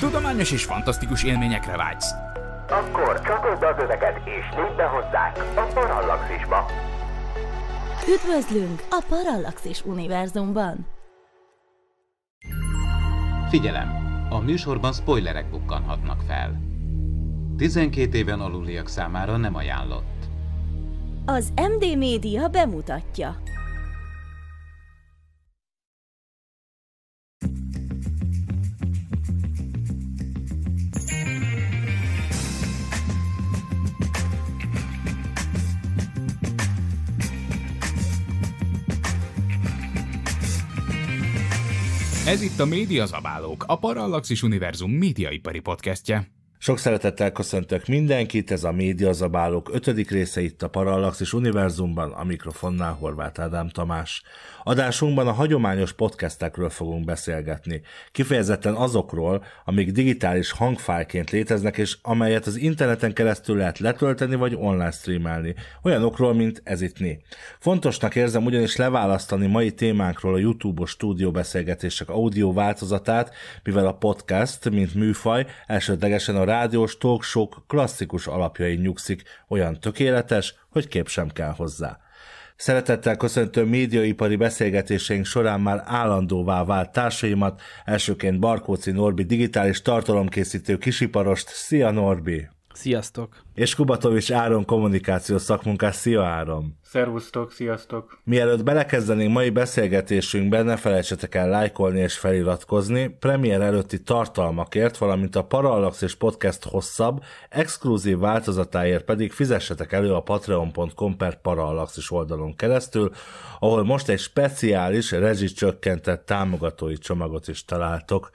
Tudományos és fantasztikus élményekre vágysz. Akkor csatold az öveket és lépj be hozzánk a Parallaxisba. Üdvözlünk a Parallaxis univerzumban! Figyelem! A műsorban spoilerek bukkanhatnak fel. 12 éven aluliak számára nem ajánlott. Az MD Média bemutatja. Ez itt a Média Zabálók, a Parallaxis Univerzum médiaipari podcastje. Sok szeretettel köszöntök mindenkit, ez a Média Zabálók ötödik része itt a Parallaxis Univerzumban, a mikrofonnál Horváth Ádám Tamás. Adásunkban a hagyományos podcastekről fogunk beszélgetni, kifejezetten azokról, amik digitális hangfájként léteznek, és amelyet az interneten keresztül lehet letölteni vagy online streamelni, olyanokról, mint ez itt né. Fontosnak érzem ugyanis leválasztani mai témánkról a YouTube-os stúdióbeszélgetések audio változatát, mivel a podcast, mint műfaj, elsődlegesen a rádiós talkshow klasszikus alapjai nyugszik, olyan tökéletes, hogy kép sem kell hozzá. Szeretettel köszöntöm médiaipari beszélgetéseink során már állandóvá vált társaimat, elsőként Barkóci Norbi digitális tartalomkészítő kisiparost. Szia Norbi! Sziasztok! És Kubatovics Áron kommunikációs szakmunkás. Szia Áron! Szervusztok, sziasztok! Mielőtt belekezdenénk mai beszélgetésünkben, ne felejtsetek el lájkolni és feliratkozni, premier előtti tartalmakért, valamint a Parallax és Podcast hosszabb, exkluzív változatáért pedig fizessetek elő a patreon.com per Parallax oldalon keresztül, ahol most egy speciális, rezsicsökkentett támogatói csomagot is találtok.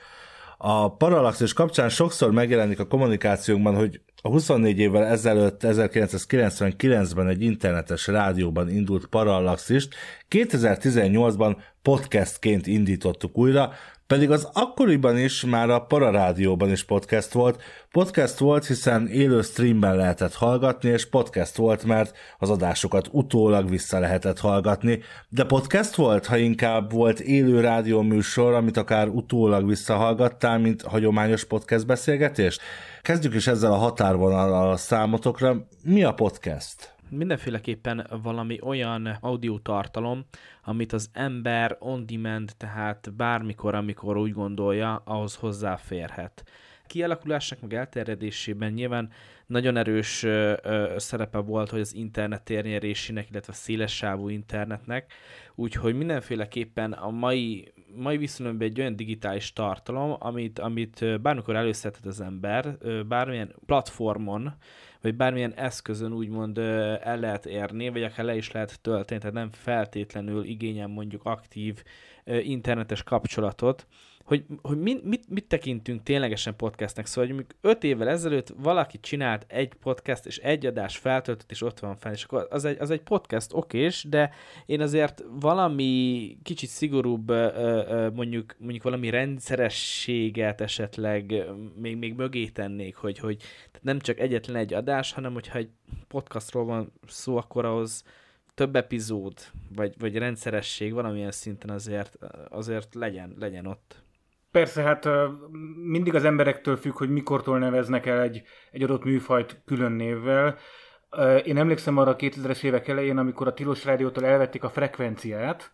A Parallax kapcsán sokszor megjelenik a kommunikációnkban, hogy a 24 évvel ezelőtt, 1999-ben egy internetes rádióban indult Parallaxist, 2018-ban podcastként indítottuk újra, pedig az akkoriban is már a Pararádióban is podcast volt. Podcast volt, hiszen élő streamben lehetett hallgatni, és podcast volt, mert az adásokat utólag vissza lehetett hallgatni. De podcast volt, ha inkább volt élő rádióműsor, amit akár utólag visszahallgattál, mint hagyományos podcast beszélgetés? Kezdjük is ezzel a határvonal a számotokra. Mi a podcast? mindenféleképpen valami olyan audio tartalom, amit az ember on demand, tehát bármikor, amikor úgy gondolja, ahhoz hozzáférhet. Kialakulásnak meg elterjedésében nyilván nagyon erős ö, ö, szerepe volt, hogy az internet térnyerésének, illetve szélessávú internetnek, úgyhogy mindenféleképpen a mai, mai viszonylatban egy olyan digitális tartalom, amit, amit bármikor előszedhet az ember, bármilyen platformon, vagy bármilyen eszközön úgymond el lehet érni, vagy akár le is lehet tölteni, tehát nem feltétlenül igényen mondjuk aktív internetes kapcsolatot, hogy, hogy mit, mit, mit tekintünk ténylegesen podcastnek. Szóval, hogy mondjuk öt évvel ezelőtt valaki csinált egy podcast, és egy adás feltöltött, és ott van fenn, és akkor az egy, az egy podcast okés, de én azért valami kicsit szigorúbb, mondjuk, mondjuk valami rendszerességet esetleg még, még mögé tennék, hogy, hogy nem csak egyetlen egy adás, hanem hogyha egy podcastról van szó, akkor ahhoz több epizód, vagy, vagy rendszeresség valamilyen szinten azért, azért legyen, legyen ott. Persze, hát mindig az emberektől függ, hogy mikortól neveznek el egy, egy adott műfajt külön névvel. Én emlékszem arra a 2000-es évek elején, amikor a Tilos Rádiótól elvették a frekvenciát,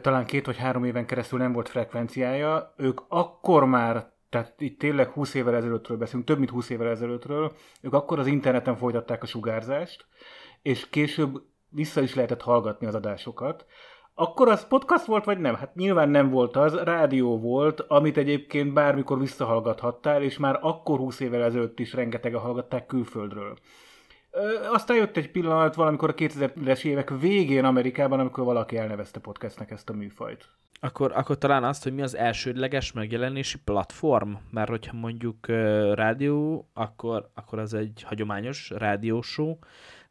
talán két vagy három éven keresztül nem volt frekvenciája, ők akkor már, tehát itt tényleg 20 évvel ezelőttről beszélünk, több mint 20 évvel ezelőttről, ők akkor az interneten folytatták a sugárzást, és később vissza is lehetett hallgatni az adásokat. Akkor az podcast volt, vagy nem? Hát nyilván nem volt az, rádió volt, amit egyébként bármikor visszahallgathattál, és már akkor 20 évvel ezelőtt is rengetegen hallgatták külföldről. Ö, aztán jött egy pillanat valamikor a 2000-es évek végén Amerikában, amikor valaki elnevezte podcastnek ezt a műfajt. Akkor, akkor talán azt, hogy mi az elsődleges megjelenési platform, mert hogyha mondjuk uh, rádió, akkor, akkor az egy hagyományos rádiósó,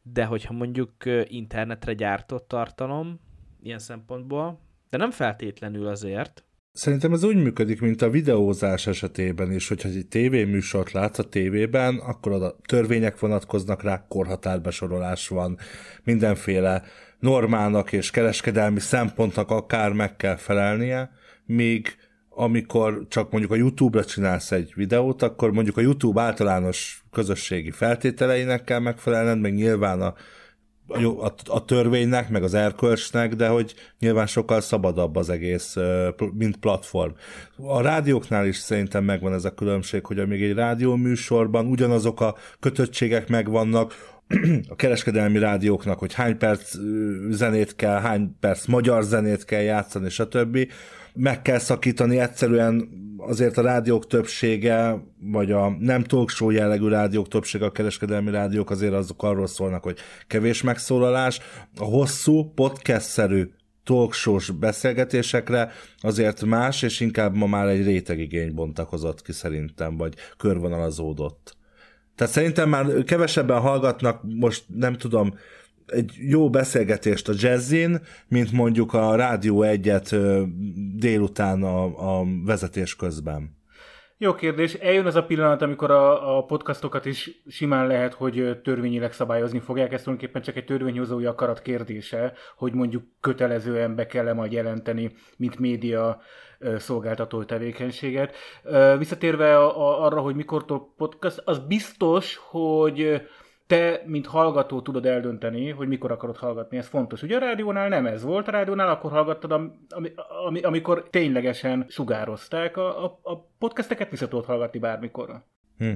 de hogyha mondjuk uh, internetre gyártott tartalom, ilyen szempontból, de nem feltétlenül azért. Szerintem ez úgy működik, mint a videózás esetében is, hogyha egy tévéműsort látsz a tévében, akkor a törvények vonatkoznak rá, korhatárbesorolás van, mindenféle normának és kereskedelmi szempontnak akár meg kell felelnie, míg amikor csak mondjuk a YouTube-ra csinálsz egy videót, akkor mondjuk a YouTube általános közösségi feltételeinek kell megfelelned, meg nyilván a, a, a törvénynek, meg az erkölcsnek, de hogy nyilván sokkal szabadabb az egész, mint platform. A rádióknál is szerintem megvan ez a különbség, hogy amíg egy rádióműsorban ugyanazok a kötöttségek megvannak, a kereskedelmi rádióknak, hogy hány perc zenét kell, hány perc magyar zenét kell játszani, stb. Meg kell szakítani egyszerűen azért a rádiók többsége, vagy a nem talkshow jellegű rádiók többsége, a kereskedelmi rádiók azért azok arról szólnak, hogy kevés megszólalás. A hosszú, podcast-szerű talkshows beszélgetésekre azért más, és inkább ma már egy rétegigény bontakozott ki szerintem, vagy körvonalazódott. Tehát szerintem már kevesebben hallgatnak, most nem tudom, egy jó beszélgetést a jazzin, mint mondjuk a Rádió egyet délután a, a vezetés közben. Jó kérdés. Eljön az a pillanat, amikor a, a podcastokat is simán lehet, hogy törvényileg szabályozni fogják. Ez tulajdonképpen csak egy törvényhozói akarat kérdése, hogy mondjuk kötelezően be kell -e majd jelenteni, mint média szolgáltató tevékenységet. Visszatérve arra, hogy mikortól podcast, az biztos, hogy te, mint hallgató tudod eldönteni, hogy mikor akarod hallgatni, ez fontos. Ugye a rádiónál nem ez volt, a rádiónál akkor hallgattad, ami, ami, amikor ténylegesen sugározták, a, a, a podcasteket vissza tudod hallgatni bármikor. Hm.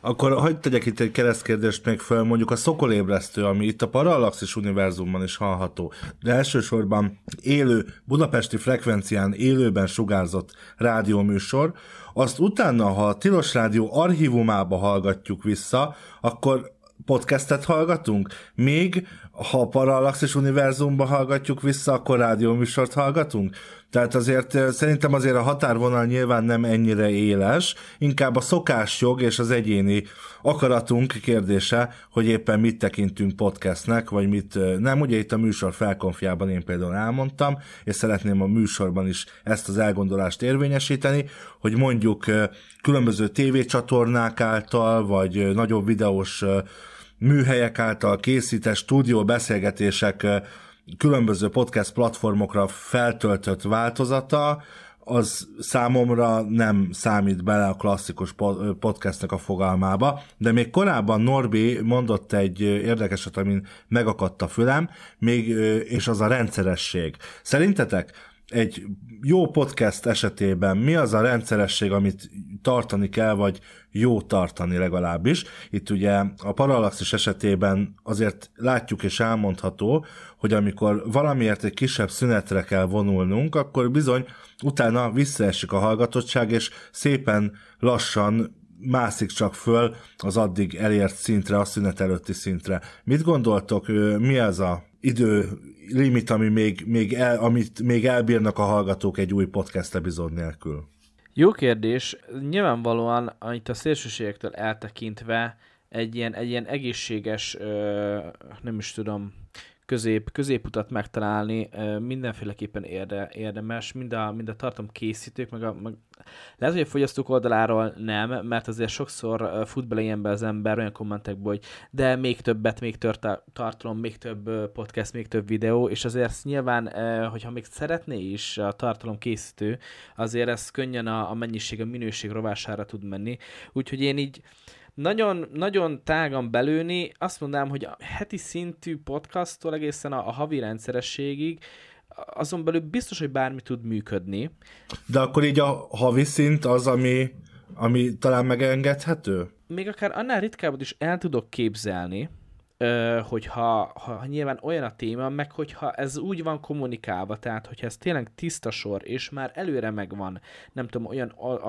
Akkor hagyd tegyek itt egy keresztkérdést még föl, mondjuk a szokolébresztő, ami itt a Parallaxis univerzumban is hallható, de elsősorban élő, budapesti frekvencián élőben sugárzott rádióműsor, azt utána, ha a Tilos Rádió archívumába hallgatjuk vissza, akkor podcastet hallgatunk, még ha a Parallaxis univerzumba hallgatjuk vissza, akkor rádióműsort hallgatunk. Tehát azért szerintem azért a határvonal nyilván nem ennyire éles, inkább a szokásjog és az egyéni akaratunk kérdése, hogy éppen mit tekintünk podcastnek, vagy mit nem. Ugye itt a műsor felkonfiában én például elmondtam, és szeretném a műsorban is ezt az elgondolást érvényesíteni, hogy mondjuk különböző tévécsatornák által, vagy nagyobb videós műhelyek által készített stúdió beszélgetések különböző podcast platformokra feltöltött változata, az számomra nem számít bele a klasszikus podcastnek a fogalmába, de még korábban Norbi mondott egy érdekeset, amin megakadt a fülem, még, és az a rendszeresség. Szerintetek egy jó podcast esetében mi az a rendszeresség, amit tartani kell, vagy jó tartani legalábbis. Itt ugye a parallaxis esetében azért látjuk és elmondható, hogy amikor valamiért egy kisebb szünetre kell vonulnunk, akkor bizony utána visszaesik a hallgatottság, és szépen lassan mászik csak föl az addig elért szintre, a szünet előtti szintre. Mit gondoltok, mi ez a idő limit, ami még, még el, amit még elbírnak a hallgatók egy új podcast epizód nélkül? Jó kérdés. Nyilvánvalóan itt a szélsőségektől eltekintve egy ilyen, egy ilyen egészséges, nem is tudom, közép, középutat megtalálni mindenféleképpen érde, érdemes, mind a, mind a tartom készítők, meg, a, meg lehet, hogy a fogyasztók oldaláról nem, mert azért sokszor fut bele ilyenbe az ember olyan kommentekből, hogy de még többet, még tört, tartalom, még több podcast, még több videó, és azért nyilván, hogyha még szeretné is a tartalom készítő, azért ez könnyen a, a mennyiség, a minőség rovására tud menni. Úgyhogy én így nagyon, nagyon tágan belőni, azt mondanám, hogy a heti szintű podcasttól egészen a, a havi rendszerességig, azon belül biztos, hogy bármi tud működni. De akkor így a havi szint az, ami, ami talán megengedhető? Még akár annál ritkábbat is el tudok képzelni, hogyha ha, nyilván olyan a téma, meg hogyha ez úgy van kommunikálva, tehát hogyha ez tényleg tiszta sor, és már előre megvan, nem tudom, olyan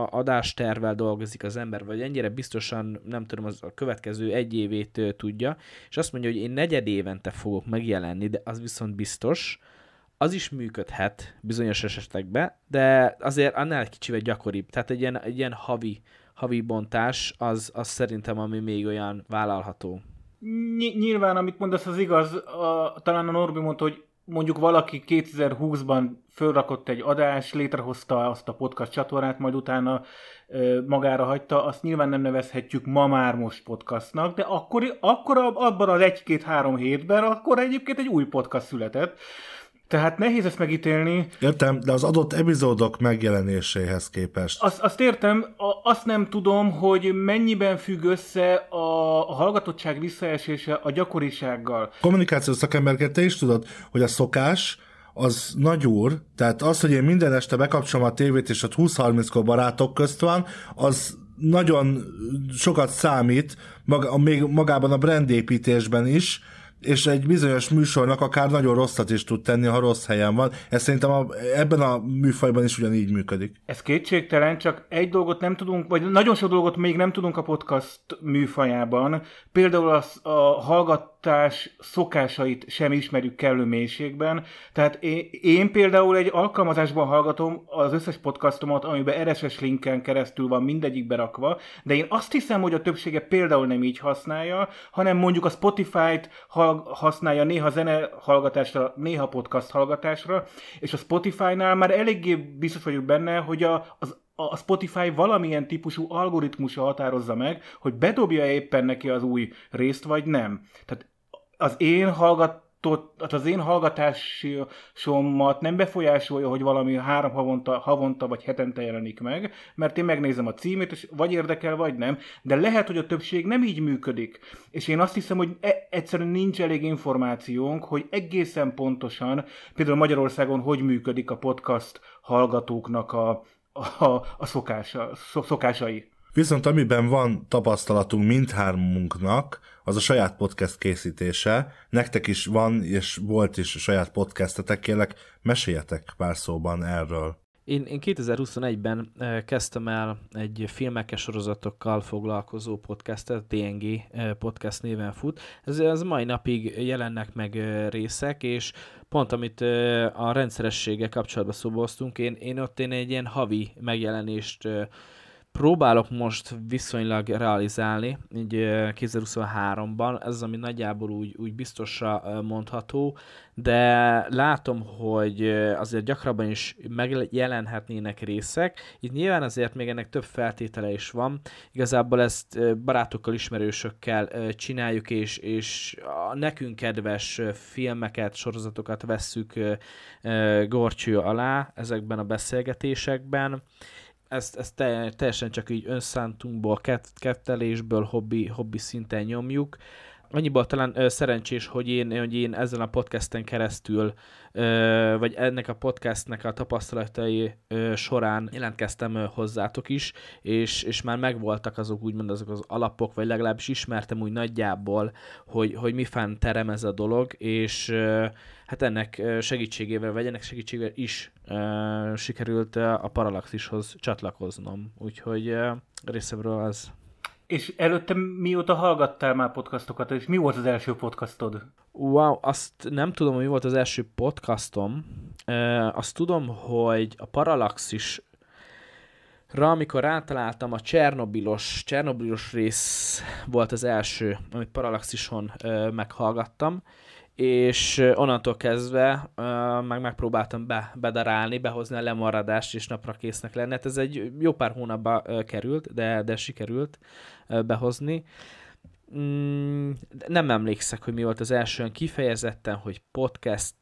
adástervel dolgozik az ember, vagy ennyire biztosan, nem tudom, az a következő egy évét tudja, és azt mondja, hogy én negyed évente fogok megjelenni, de az viszont biztos, az is működhet bizonyos esetekben, de azért annál kicsivel gyakoribb. Tehát egy ilyen, egy ilyen havi, havi bontás, az, az szerintem ami még olyan vállalható. Ny- nyilván, amit mondasz, az igaz. A, talán a Norbi mondta, hogy mondjuk valaki 2020-ban fölrakott egy adás, létrehozta azt a podcast csatornát, majd utána ö, magára hagyta, azt nyilván nem nevezhetjük ma már most podcastnak, de akkor, akkor abban az egy-két-három hétben, akkor egyébként egy új podcast született. Tehát nehéz ezt megítélni. Értem, de az adott epizódok megjelenéséhez képest. Azt, azt értem, a, azt nem tudom, hogy mennyiben függ össze a, a hallgatottság visszaesése a gyakorisággal. Kommunikációs szakemberként te is tudod, hogy a szokás az nagy úr, tehát az, hogy én minden este bekapcsolom a tévét, és ott 20-30-kor barátok közt van, az nagyon sokat számít, maga, még magában a brandépítésben is, és egy bizonyos műsornak akár nagyon rosszat is tud tenni, ha rossz helyen van. Ez szerintem a, ebben a műfajban is ugyanígy működik. Ez kétségtelen, csak egy dolgot nem tudunk, vagy nagyon sok dolgot még nem tudunk a podcast műfajában. Például az, a hallgatás szokásait sem ismerjük kellő mélységben. Tehát én, én például egy alkalmazásban hallgatom az összes podcastomat, amiben RSS linken keresztül van mindegyik berakva, de én azt hiszem, hogy a többsége például nem így használja, hanem mondjuk a Spotify-t hall használja néha zene hallgatásra, néha podcast hallgatásra, és a Spotify-nál már eléggé biztos vagyok benne, hogy a, az a Spotify valamilyen típusú algoritmusa határozza meg, hogy bedobja éppen neki az új részt, vagy nem. Tehát az én hallgat hát az én hallgatásomat nem befolyásolja, hogy valami három havonta, havonta vagy hetente jelenik meg, mert én megnézem a címét, és vagy érdekel, vagy nem, de lehet, hogy a többség nem így működik. És én azt hiszem, hogy e- egyszerűen nincs elég információnk, hogy egészen pontosan, például Magyarországon hogy működik a podcast hallgatóknak a, a, a szokása, szokásai. Viszont amiben van tapasztalatunk mindhármunknak, az a saját podcast készítése. Nektek is van, és volt is saját podcastetek, kérlek, meséljetek pár szóban erről. Én, én 2021-ben kezdtem el egy filmekkel sorozatokkal foglalkozó podcastet, DNG podcast néven fut. Ez, ez mai napig jelennek meg részek, és pont amit a rendszerességgel kapcsolatban szoboztunk, én, én ott én egy ilyen havi megjelenést próbálok most viszonylag realizálni, így 2023-ban, ez az, ami nagyjából úgy, úgy biztosra mondható, de látom, hogy azért gyakrabban is megjelenhetnének részek. Itt nyilván azért még ennek több feltétele is van. Igazából ezt barátokkal, ismerősökkel csináljuk, és, és a nekünk kedves filmeket, sorozatokat vesszük gorcső alá ezekben a beszélgetésekben ezt, ezt teljesen csak így önszántunkból, kett, kettelésből, hobbi, hobbi szinten nyomjuk. Annyiból talán ö, szerencsés, hogy én, hogy én ezen a podcasten keresztül, ö, vagy ennek a podcastnek a tapasztalatai ö, során jelentkeztem ö, hozzátok is, és, és már megvoltak azok úgymond azok az alapok, vagy legalábbis ismertem úgy nagyjából, hogy, hogy mi fán terem ez a dolog, és ö, hát ennek segítségével, vagy ennek segítségével is uh, sikerült a Parallaxishoz csatlakoznom. Úgyhogy uh, részemről az. És előtte mióta hallgattál már podcastokat, és mi volt az első podcastod? Wow, azt nem tudom, hogy mi volt az első podcastom. Azt tudom, hogy a Parallaxis Ra, amikor rátaláltam, a Csernobilos, Csernobilos rész volt az első, amit Parallaxison meghallgattam, és onnantól kezdve uh, meg megpróbáltam be, bedarálni, behozni a lemaradást, és napra késznek lenni. Hát ez egy jó pár hónapba uh, került, de, de sikerült uh, behozni. Mm, nem emlékszek, hogy mi volt az első kifejezetten, hogy podcast,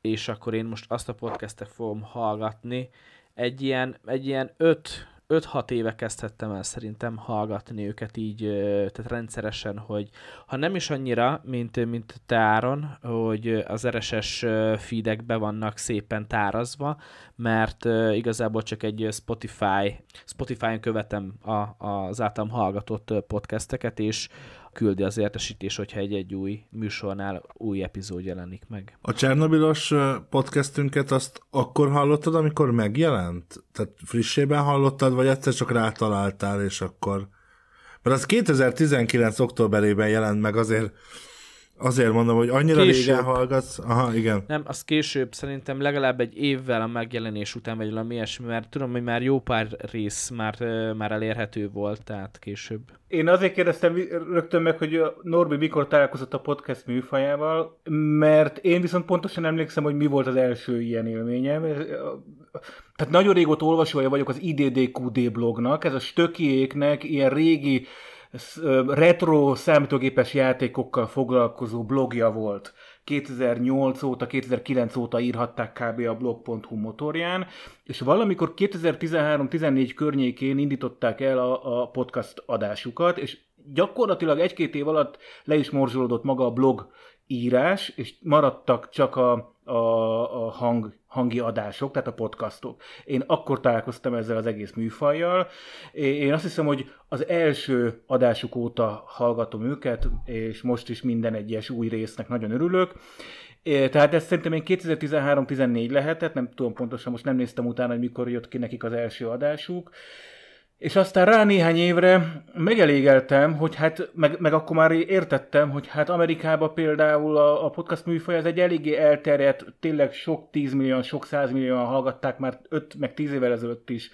és akkor én most azt a podcastet fogom hallgatni. Egy ilyen, egy ilyen öt 5-6 éve kezdhettem el szerintem hallgatni őket így, tehát rendszeresen, hogy ha nem is annyira, mint, mint te Áron, hogy az RSS feedek vannak szépen tárazva, mert igazából csak egy Spotify, Spotify-on követem a, az általam hallgatott podcasteket, és küldi az értesítés, hogyha egy-egy új műsornál új epizód jelenik meg. A Csernobilos podcastünket azt akkor hallottad, amikor megjelent? Tehát frissében hallottad, vagy egyszer csak rátaláltál, és akkor... Mert az 2019. októberében jelent meg, azért Azért mondom, hogy annyira később. régen hallgatsz. Aha, igen. Nem, az később szerintem legalább egy évvel a megjelenés után, vagy valami ilyesmi, mert tudom, hogy már jó pár rész már, már elérhető volt, tehát később. Én azért kérdeztem rögtön meg, hogy Norbi mikor találkozott a podcast műfajával, mert én viszont pontosan emlékszem, hogy mi volt az első ilyen élményem. Tehát nagyon régóta olvasója vagyok az IDDQD blognak, ez a stökiéknek ilyen régi retro számítógépes játékokkal foglalkozó blogja volt. 2008 óta, 2009 óta írhatták kb. a blog.hu motorján, és valamikor 2013-14 környékén indították el a, a podcast adásukat, és gyakorlatilag egy-két év alatt le is morzsolódott maga a blog írás, és maradtak csak a, a, a hang, hangi adások, tehát a podcastok. Én akkor találkoztam ezzel az egész műfajjal. Én azt hiszem, hogy az első adásuk óta hallgatom őket, és most is minden egyes új résznek nagyon örülök. Tehát ez szerintem én 2013-14 lehetett, nem tudom pontosan, most nem néztem utána, hogy mikor jött ki nekik az első adásuk. És aztán rá néhány évre megelégeltem, hogy hát, meg, meg akkor már értettem, hogy hát Amerikában például a, a podcast műfaj az egy eléggé elterjedt, tényleg sok tízmillióan, sok százmillióan hallgatták már öt, meg tíz évvel ezelőtt is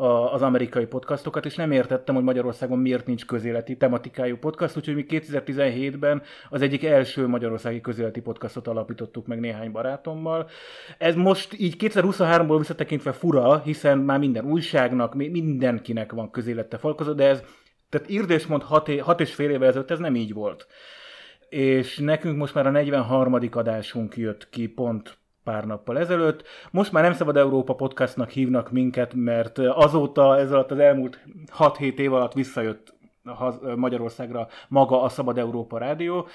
a, az amerikai podcastokat, és nem értettem, hogy Magyarországon miért nincs közéleti tematikájú podcast, úgyhogy mi 2017-ben az egyik első magyarországi közéleti podcastot alapítottuk meg néhány barátommal. Ez most így 2023-ból visszatekintve fura, hiszen már minden újságnak, mindenkinek van közélette falkozó, de ez, tehát írd és mond hat, hat és fél évvel ezelőtt ez nem így volt és nekünk most már a 43. adásunk jött ki pont pár nappal ezelőtt. Most már nem szabad Európa podcastnak hívnak minket, mert azóta, ez alatt az elmúlt 6-7 év alatt visszajött Magyarországra maga a Szabad Európa Rádió,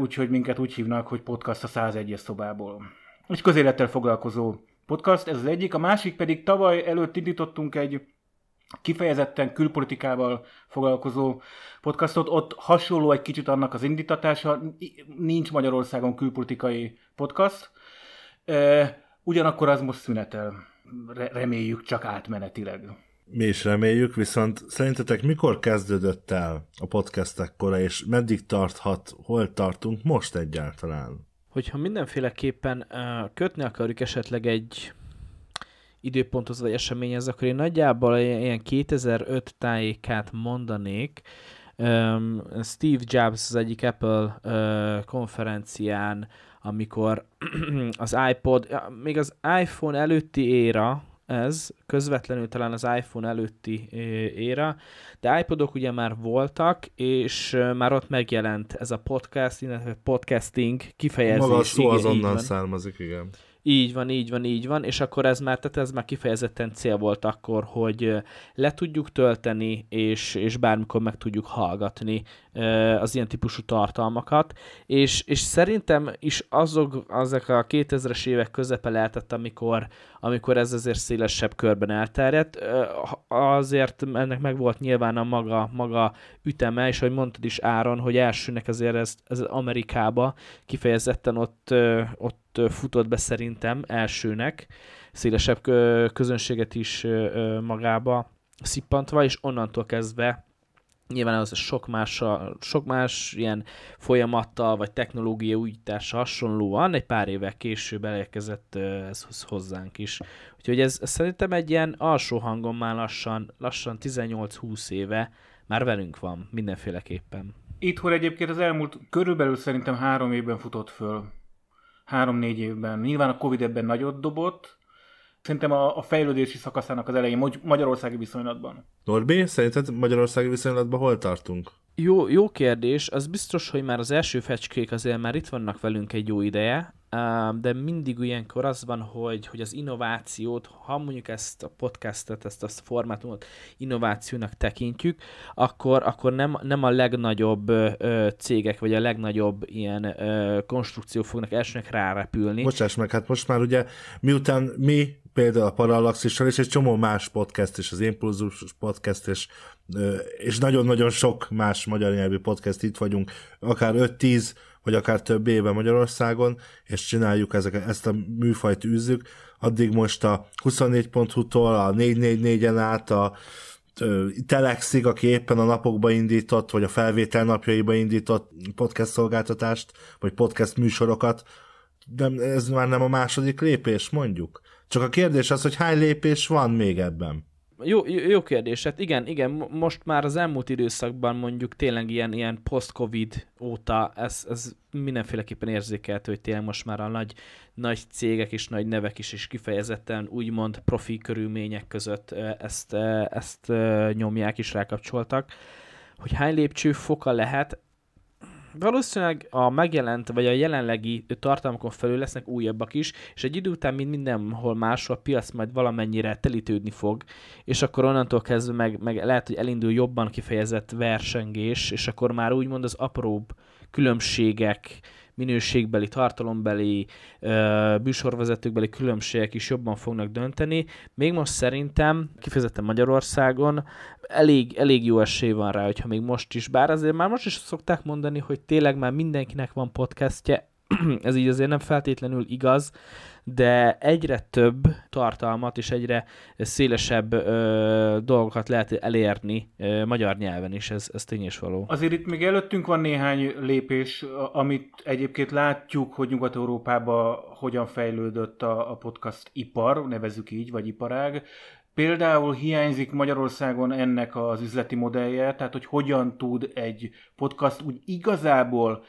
úgyhogy minket úgy hívnak, hogy podcast a 101-es szobából. És közélettel foglalkozó podcast, ez az egyik. A másik pedig tavaly előtt indítottunk egy kifejezetten külpolitikával foglalkozó podcastot. Ott hasonló egy kicsit annak az indítatása. Nincs Magyarországon külpolitikai podcast, Ugyanakkor az most szünetel. Reméljük csak átmenetileg. Mi is reméljük, viszont szerintetek mikor kezdődött el a podcastek kora, és meddig tarthat, hol tartunk most egyáltalán? Hogyha mindenféleképpen kötni akarjuk esetleg egy időponthoz vagy eseményhez, akkor én nagyjából ilyen 2005 tájékát mondanék. Steve Jobs az egyik Apple konferencián amikor az iPod, még az iPhone előtti éra, ez közvetlenül talán az iPhone előtti éra, de iPodok ugye már voltak, és már ott megjelent ez a podcast, illetve podcasting kifejezés. Maga a szó az onnan származik, igen. Így van, így van, így van, és akkor ez már, tehát ez már kifejezetten cél volt akkor, hogy le tudjuk tölteni, és, és bármikor meg tudjuk hallgatni az ilyen típusú tartalmakat, és, és szerintem is azok, azok a 2000-es évek közepe lehetett, amikor, amikor ez azért szélesebb körben elterjedt, azért ennek meg volt nyilván a maga, maga üteme, és ahogy mondtad is Áron, hogy elsőnek azért ez, ez Amerikába kifejezetten ott, ott futott be szerintem elsőnek, szélesebb közönséget is magába szippantva, és onnantól kezdve Nyilván az sok más, sok más ilyen folyamattal, vagy technológia újítása hasonlóan egy pár évvel később elérkezett ez hozzánk is. Úgyhogy ez szerintem egy ilyen alsó hangon már lassan, lassan 18-20 éve már velünk van mindenféleképpen. Itthon egyébként az elmúlt körülbelül szerintem három évben futott föl. Három-négy évben. Nyilván a Covid ebben nagyot dobott, Szerintem a, a fejlődési szakaszának az elején magyarországi viszonylatban. Norbi, szerinted magyarországi viszonylatban hol tartunk? Jó, jó kérdés. Az biztos, hogy már az első fecskék azért már itt vannak velünk egy jó ideje, de mindig ilyenkor az van, hogy, hogy az innovációt, ha mondjuk ezt a podcastet, ezt a formátumot innovációnak tekintjük, akkor, akkor nem, nem a legnagyobb ö, cégek, vagy a legnagyobb ilyen ö, konstrukció fognak elsőnek rárepülni. Bocsáss meg, hát most már ugye miután mi például a Parallaxissal, és egy csomó más podcast, és az Impulzus podcast, és, és nagyon-nagyon sok más magyar nyelvű podcast itt vagyunk, akár 5-10, vagy akár több éve Magyarországon, és csináljuk ezeket, ezt a műfajt űzzük, addig most a 24.hu-tól, a 444-en át, a Telexig, aki éppen a napokba indított, vagy a felvétel napjaiba indított podcast szolgáltatást, vagy podcast műsorokat, de ez már nem a második lépés, mondjuk. Csak a kérdés az, hogy hány lépés van még ebben? Jó, jó kérdés. Hát igen, igen, most már az elmúlt időszakban mondjuk tényleg ilyen, ilyen post-covid óta ez, ez mindenféleképpen érzékelhető, hogy tényleg most már a nagy, nagy cégek és nagy nevek is, és kifejezetten úgymond profi körülmények között ezt, ezt nyomják és rákapcsoltak. Hogy hány lépcső foka lehet, Valószínűleg a megjelent, vagy a jelenlegi tartalmakon felül lesznek újabbak is, és egy idő után, mint mindenhol máshol, a piac majd valamennyire telítődni fog, és akkor onnantól kezdve meg, meg lehet, hogy elindul jobban kifejezett versengés, és akkor már úgymond az apróbb különbségek, minőségbeli, tartalombeli, műsorvezetőkbeli különbségek is jobban fognak dönteni. Még most szerintem, kifejezetten Magyarországon, elég, elég jó esély van rá, hogyha még most is, bár azért már most is szokták mondani, hogy tényleg már mindenkinek van podcastje, ez így azért nem feltétlenül igaz, de egyre több tartalmat és egyre szélesebb ö, dolgokat lehet elérni ö, magyar nyelven is, ez, ez tény és való. Azért itt még előttünk van néhány lépés, amit egyébként látjuk, hogy Nyugat-Európában hogyan fejlődött a, a podcast ipar, nevezük így, vagy iparág. Például hiányzik Magyarországon ennek az üzleti modellje, tehát hogy hogyan tud egy podcast úgy igazából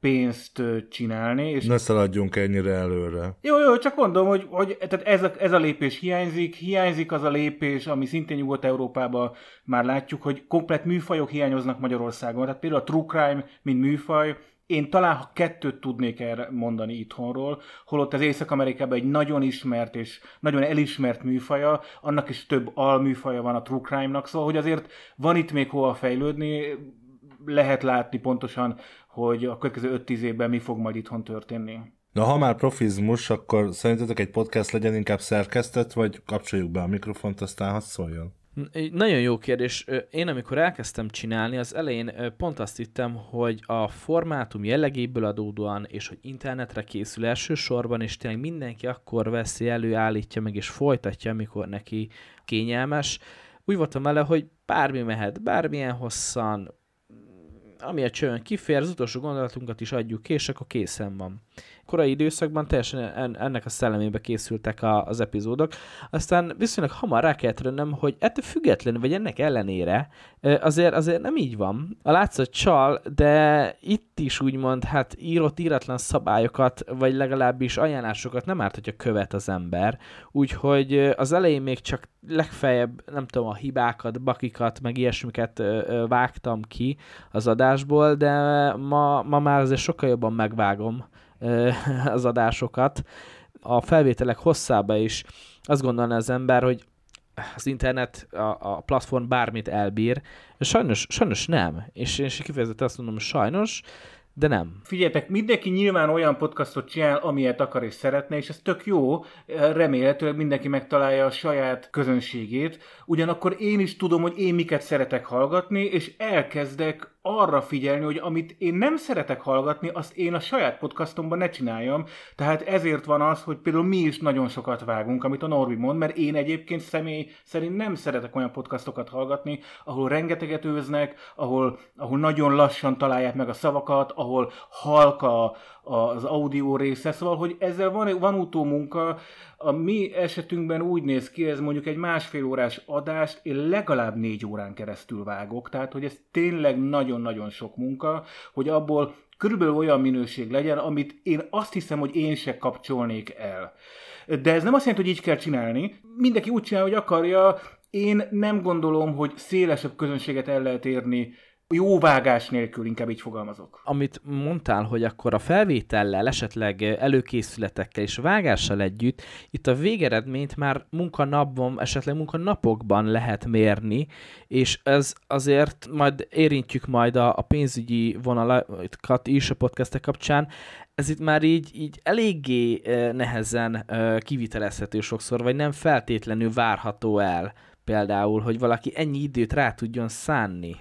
pénzt csinálni. És... Ne szaladjunk ennyire előre. Jó, jó, csak mondom, hogy, hogy tehát ez, a, ez a lépés hiányzik, hiányzik az a lépés, ami szintén Nyugat-Európában már látjuk, hogy komplet műfajok hiányoznak Magyarországon. Tehát például a true crime, mint műfaj, én talán ha kettőt tudnék erre mondani itthonról, holott az Észak-Amerikában egy nagyon ismert és nagyon elismert műfaja, annak is több alműfaja van a true crime-nak, szóval hogy azért van itt még hova fejlődni, lehet látni pontosan, hogy a következő 5-10 évben mi fog majd itthon történni. Na, ha már profizmus, akkor szerintetek egy podcast legyen inkább szerkesztett, vagy kapcsoljuk be a mikrofont, aztán hadd szóljon? Nagyon jó kérdés. Én amikor elkezdtem csinálni, az elején pont azt hittem, hogy a formátum jellegéből adódóan, és hogy internetre készül elsősorban, és tényleg mindenki akkor veszi elő, állítja meg, és folytatja, amikor neki kényelmes. Úgy voltam vele, hogy bármi mehet, bármilyen hosszan, ami a csőn kifér, az utolsó gondolatunkat is adjuk ki, és akkor készen van. Korai időszakban teljesen ennek a szellemébe készültek a, az epizódok, aztán viszonylag hamar rá kellett rönnöm, hogy ettől függetlenül, vagy ennek ellenére, azért, azért nem így van. A látszat csal, de itt is úgymond, hát írott íratlan szabályokat, vagy legalábbis ajánlásokat nem árt, hogyha követ az ember. Úgyhogy az elején még csak legfeljebb, nem tudom, a hibákat, bakikat, meg ilyesmiket vágtam ki az adásból, de ma, ma már azért sokkal jobban megvágom az adásokat. A felvételek hosszába is azt gondolná az ember, hogy az internet, a, a platform bármit elbír. Sajnos, sajnos nem. És én kifejezetten azt mondom, sajnos, de nem. Figyeljetek, mindenki nyilván olyan podcastot csinál, amilyet akar és szeretne, és ez tök jó, remélhetőleg mindenki megtalálja a saját közönségét, ugyanakkor én is tudom, hogy én miket szeretek hallgatni, és elkezdek arra figyelni, hogy amit én nem szeretek hallgatni, azt én a saját podcastomban ne csináljam. Tehát ezért van az, hogy például mi is nagyon sokat vágunk, amit a Norbi mond, mert én egyébként személy szerint nem szeretek olyan podcastokat hallgatni, ahol rengeteget őznek, ahol, ahol nagyon lassan találják meg a szavakat, ahol halka az audio része, szóval, hogy ezzel van, van utómunka, a mi esetünkben úgy néz ki, ez mondjuk egy másfél órás adást, én legalább négy órán keresztül vágok, tehát hogy ez tényleg nagyon-nagyon sok munka, hogy abból körülbelül olyan minőség legyen, amit én azt hiszem, hogy én se kapcsolnék el. De ez nem azt jelenti, hogy így kell csinálni. Mindenki úgy csinál, hogy akarja. Én nem gondolom, hogy szélesebb közönséget el lehet érni jó vágás nélkül, inkább így fogalmazok. Amit mondtál, hogy akkor a felvétellel, esetleg előkészületekkel és vágással együtt, itt a végeredményt már munkanapban, esetleg munkanapokban lehet mérni, és ez azért majd érintjük majd a, a pénzügyi vonalakat is a podcastek kapcsán, ez itt már így, így eléggé nehezen kivitelezhető sokszor, vagy nem feltétlenül várható el például, hogy valaki ennyi időt rá tudjon szánni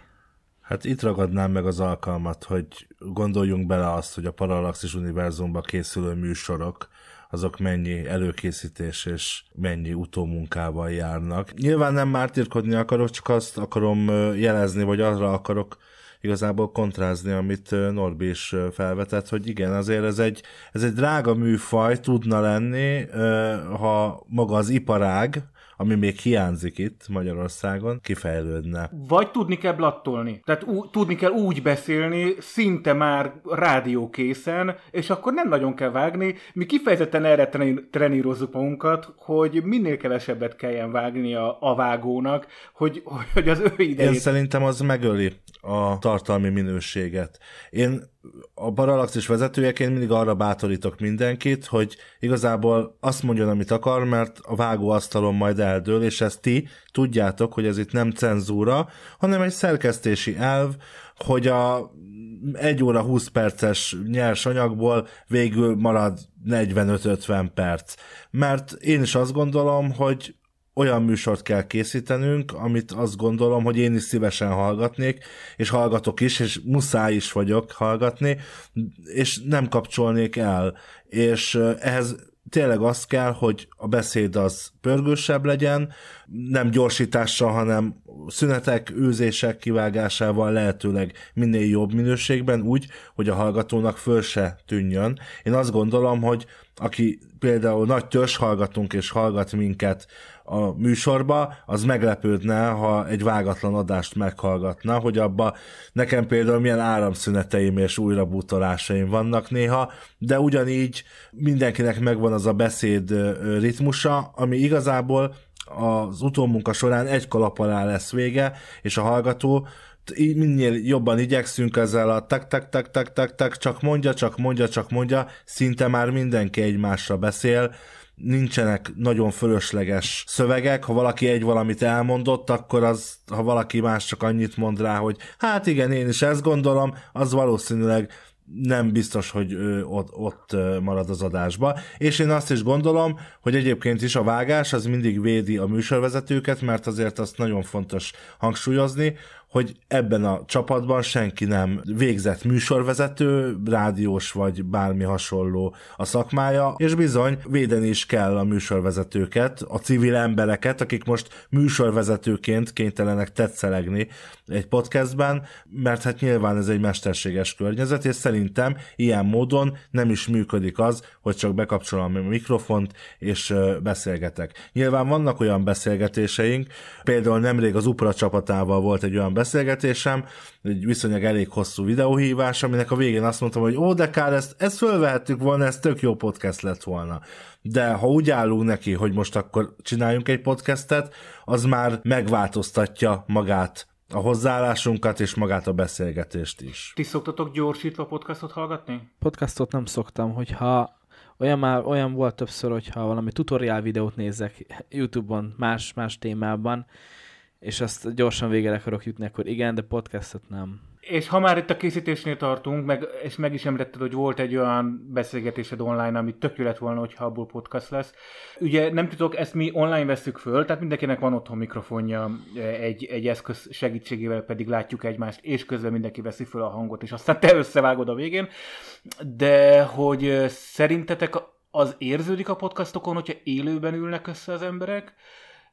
Hát itt ragadnám meg az alkalmat, hogy gondoljunk bele azt, hogy a Parallaxis univerzumban készülő műsorok, azok mennyi előkészítés és mennyi utómunkával járnak. Nyilván nem mártírkodni akarok, csak azt akarom jelezni, vagy arra akarok igazából kontrázni, amit Norbi is felvetett, hogy igen, azért ez egy, ez egy drága műfaj tudna lenni, ha maga az iparág, ami még hiányzik itt Magyarországon, kifejlődne. Vagy tudni kell blattolni. Tehát ú- tudni kell úgy beszélni, szinte már rádiókészen, és akkor nem nagyon kell vágni. Mi kifejezetten erre trenírozzuk magunkat, hogy minél kevesebbet kelljen vágni a, a vágónak, hogy, hogy az ő idejét... Én szerintem az megöli a tartalmi minőséget. Én a Parallaxis vezetőjeként mindig arra bátorítok mindenkit, hogy igazából azt mondjon, amit akar, mert a vágóasztalon majd eldől, és ezt ti tudjátok, hogy ez itt nem cenzúra, hanem egy szerkesztési elv, hogy a 1 óra 20 perces nyers anyagból végül marad 45-50 perc. Mert én is azt gondolom, hogy olyan műsort kell készítenünk, amit azt gondolom, hogy én is szívesen hallgatnék, és hallgatok is, és muszáj is vagyok hallgatni, és nem kapcsolnék el. És ehhez tényleg az kell, hogy a beszéd az pörgősebb legyen, nem gyorsítással, hanem szünetek, őzések kivágásával lehetőleg minél jobb minőségben, úgy, hogy a hallgatónak föl se tűnjön. Én azt gondolom, hogy aki például nagy törzs hallgatunk és hallgat minket a műsorba, az meglepődne, ha egy vágatlan adást meghallgatna, hogy abba nekem például milyen áramszüneteim és újrabútolásaim vannak néha, de ugyanígy mindenkinek megvan az a beszéd ritmusa, ami igazából az utómunka során egy kalap alá lesz vége, és a hallgató minél jobban igyekszünk ezzel a tak tak tak tak tak tak csak mondja, csak mondja, csak mondja, szinte már mindenki egymásra beszél, nincsenek nagyon fölösleges szövegek, ha valaki egy valamit elmondott, akkor az, ha valaki más csak annyit mond rá, hogy hát igen, én is ezt gondolom, az valószínűleg nem biztos, hogy ő ott, ott marad az adásba. És én azt is gondolom, hogy egyébként is a vágás az mindig védi a műsorvezetőket, mert azért azt nagyon fontos hangsúlyozni, hogy ebben a csapatban senki nem végzett műsorvezető, rádiós vagy bármi hasonló a szakmája, és bizony védeni is kell a műsorvezetőket, a civil embereket, akik most műsorvezetőként kénytelenek tetszelegni egy podcastben, mert hát nyilván ez egy mesterséges környezet, és szerintem ilyen módon nem is működik az, hogy csak bekapcsolom a mikrofont és beszélgetek. Nyilván vannak olyan beszélgetéseink, például nemrég az UPRA csapatával volt egy olyan beszélgetés, beszélgetésem, egy viszonylag elég hosszú videóhívás, aminek a végén azt mondtam, hogy ó, de kár, ezt, ezt fölvehettük volna, ez tök jó podcast lett volna. De ha úgy állunk neki, hogy most akkor csináljunk egy podcastet, az már megváltoztatja magát a hozzáállásunkat és magát a beszélgetést is. Ti szoktatok gyorsítva podcastot hallgatni? Podcastot nem szoktam, hogyha olyan, már, olyan volt többször, hogyha valami tutoriál videót nézek YouTube-on más, más témában, és azt gyorsan végre akarok jutni, akkor igen, de podcastot nem. És ha már itt a készítésnél tartunk, meg, és meg is említetted, hogy volt egy olyan beszélgetésed online, ami tök lett volna, hogyha abból podcast lesz. Ugye nem tudok, ezt mi online veszük föl, tehát mindenkinek van otthon mikrofonja, egy, egy eszköz segítségével pedig látjuk egymást, és közben mindenki veszi föl a hangot, és aztán te összevágod a végén. De hogy szerintetek az érződik a podcastokon, hogyha élőben ülnek össze az emberek,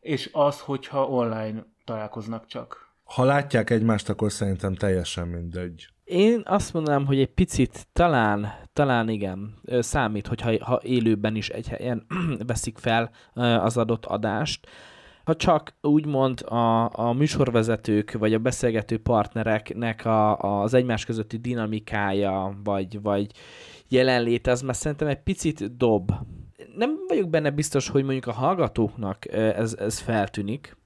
és az, hogyha online találkoznak csak. Ha látják egymást, akkor szerintem teljesen mindegy. Én azt mondanám, hogy egy picit talán, talán igen, számít, hogyha ha élőben is egy helyen veszik fel az adott adást. Ha csak úgymond a, a műsorvezetők vagy a beszélgető partnereknek a, az egymás közötti dinamikája vagy, vagy jelenlét, az már szerintem egy picit dob. Nem vagyok benne biztos, hogy mondjuk a hallgatóknak ez, ez feltűnik,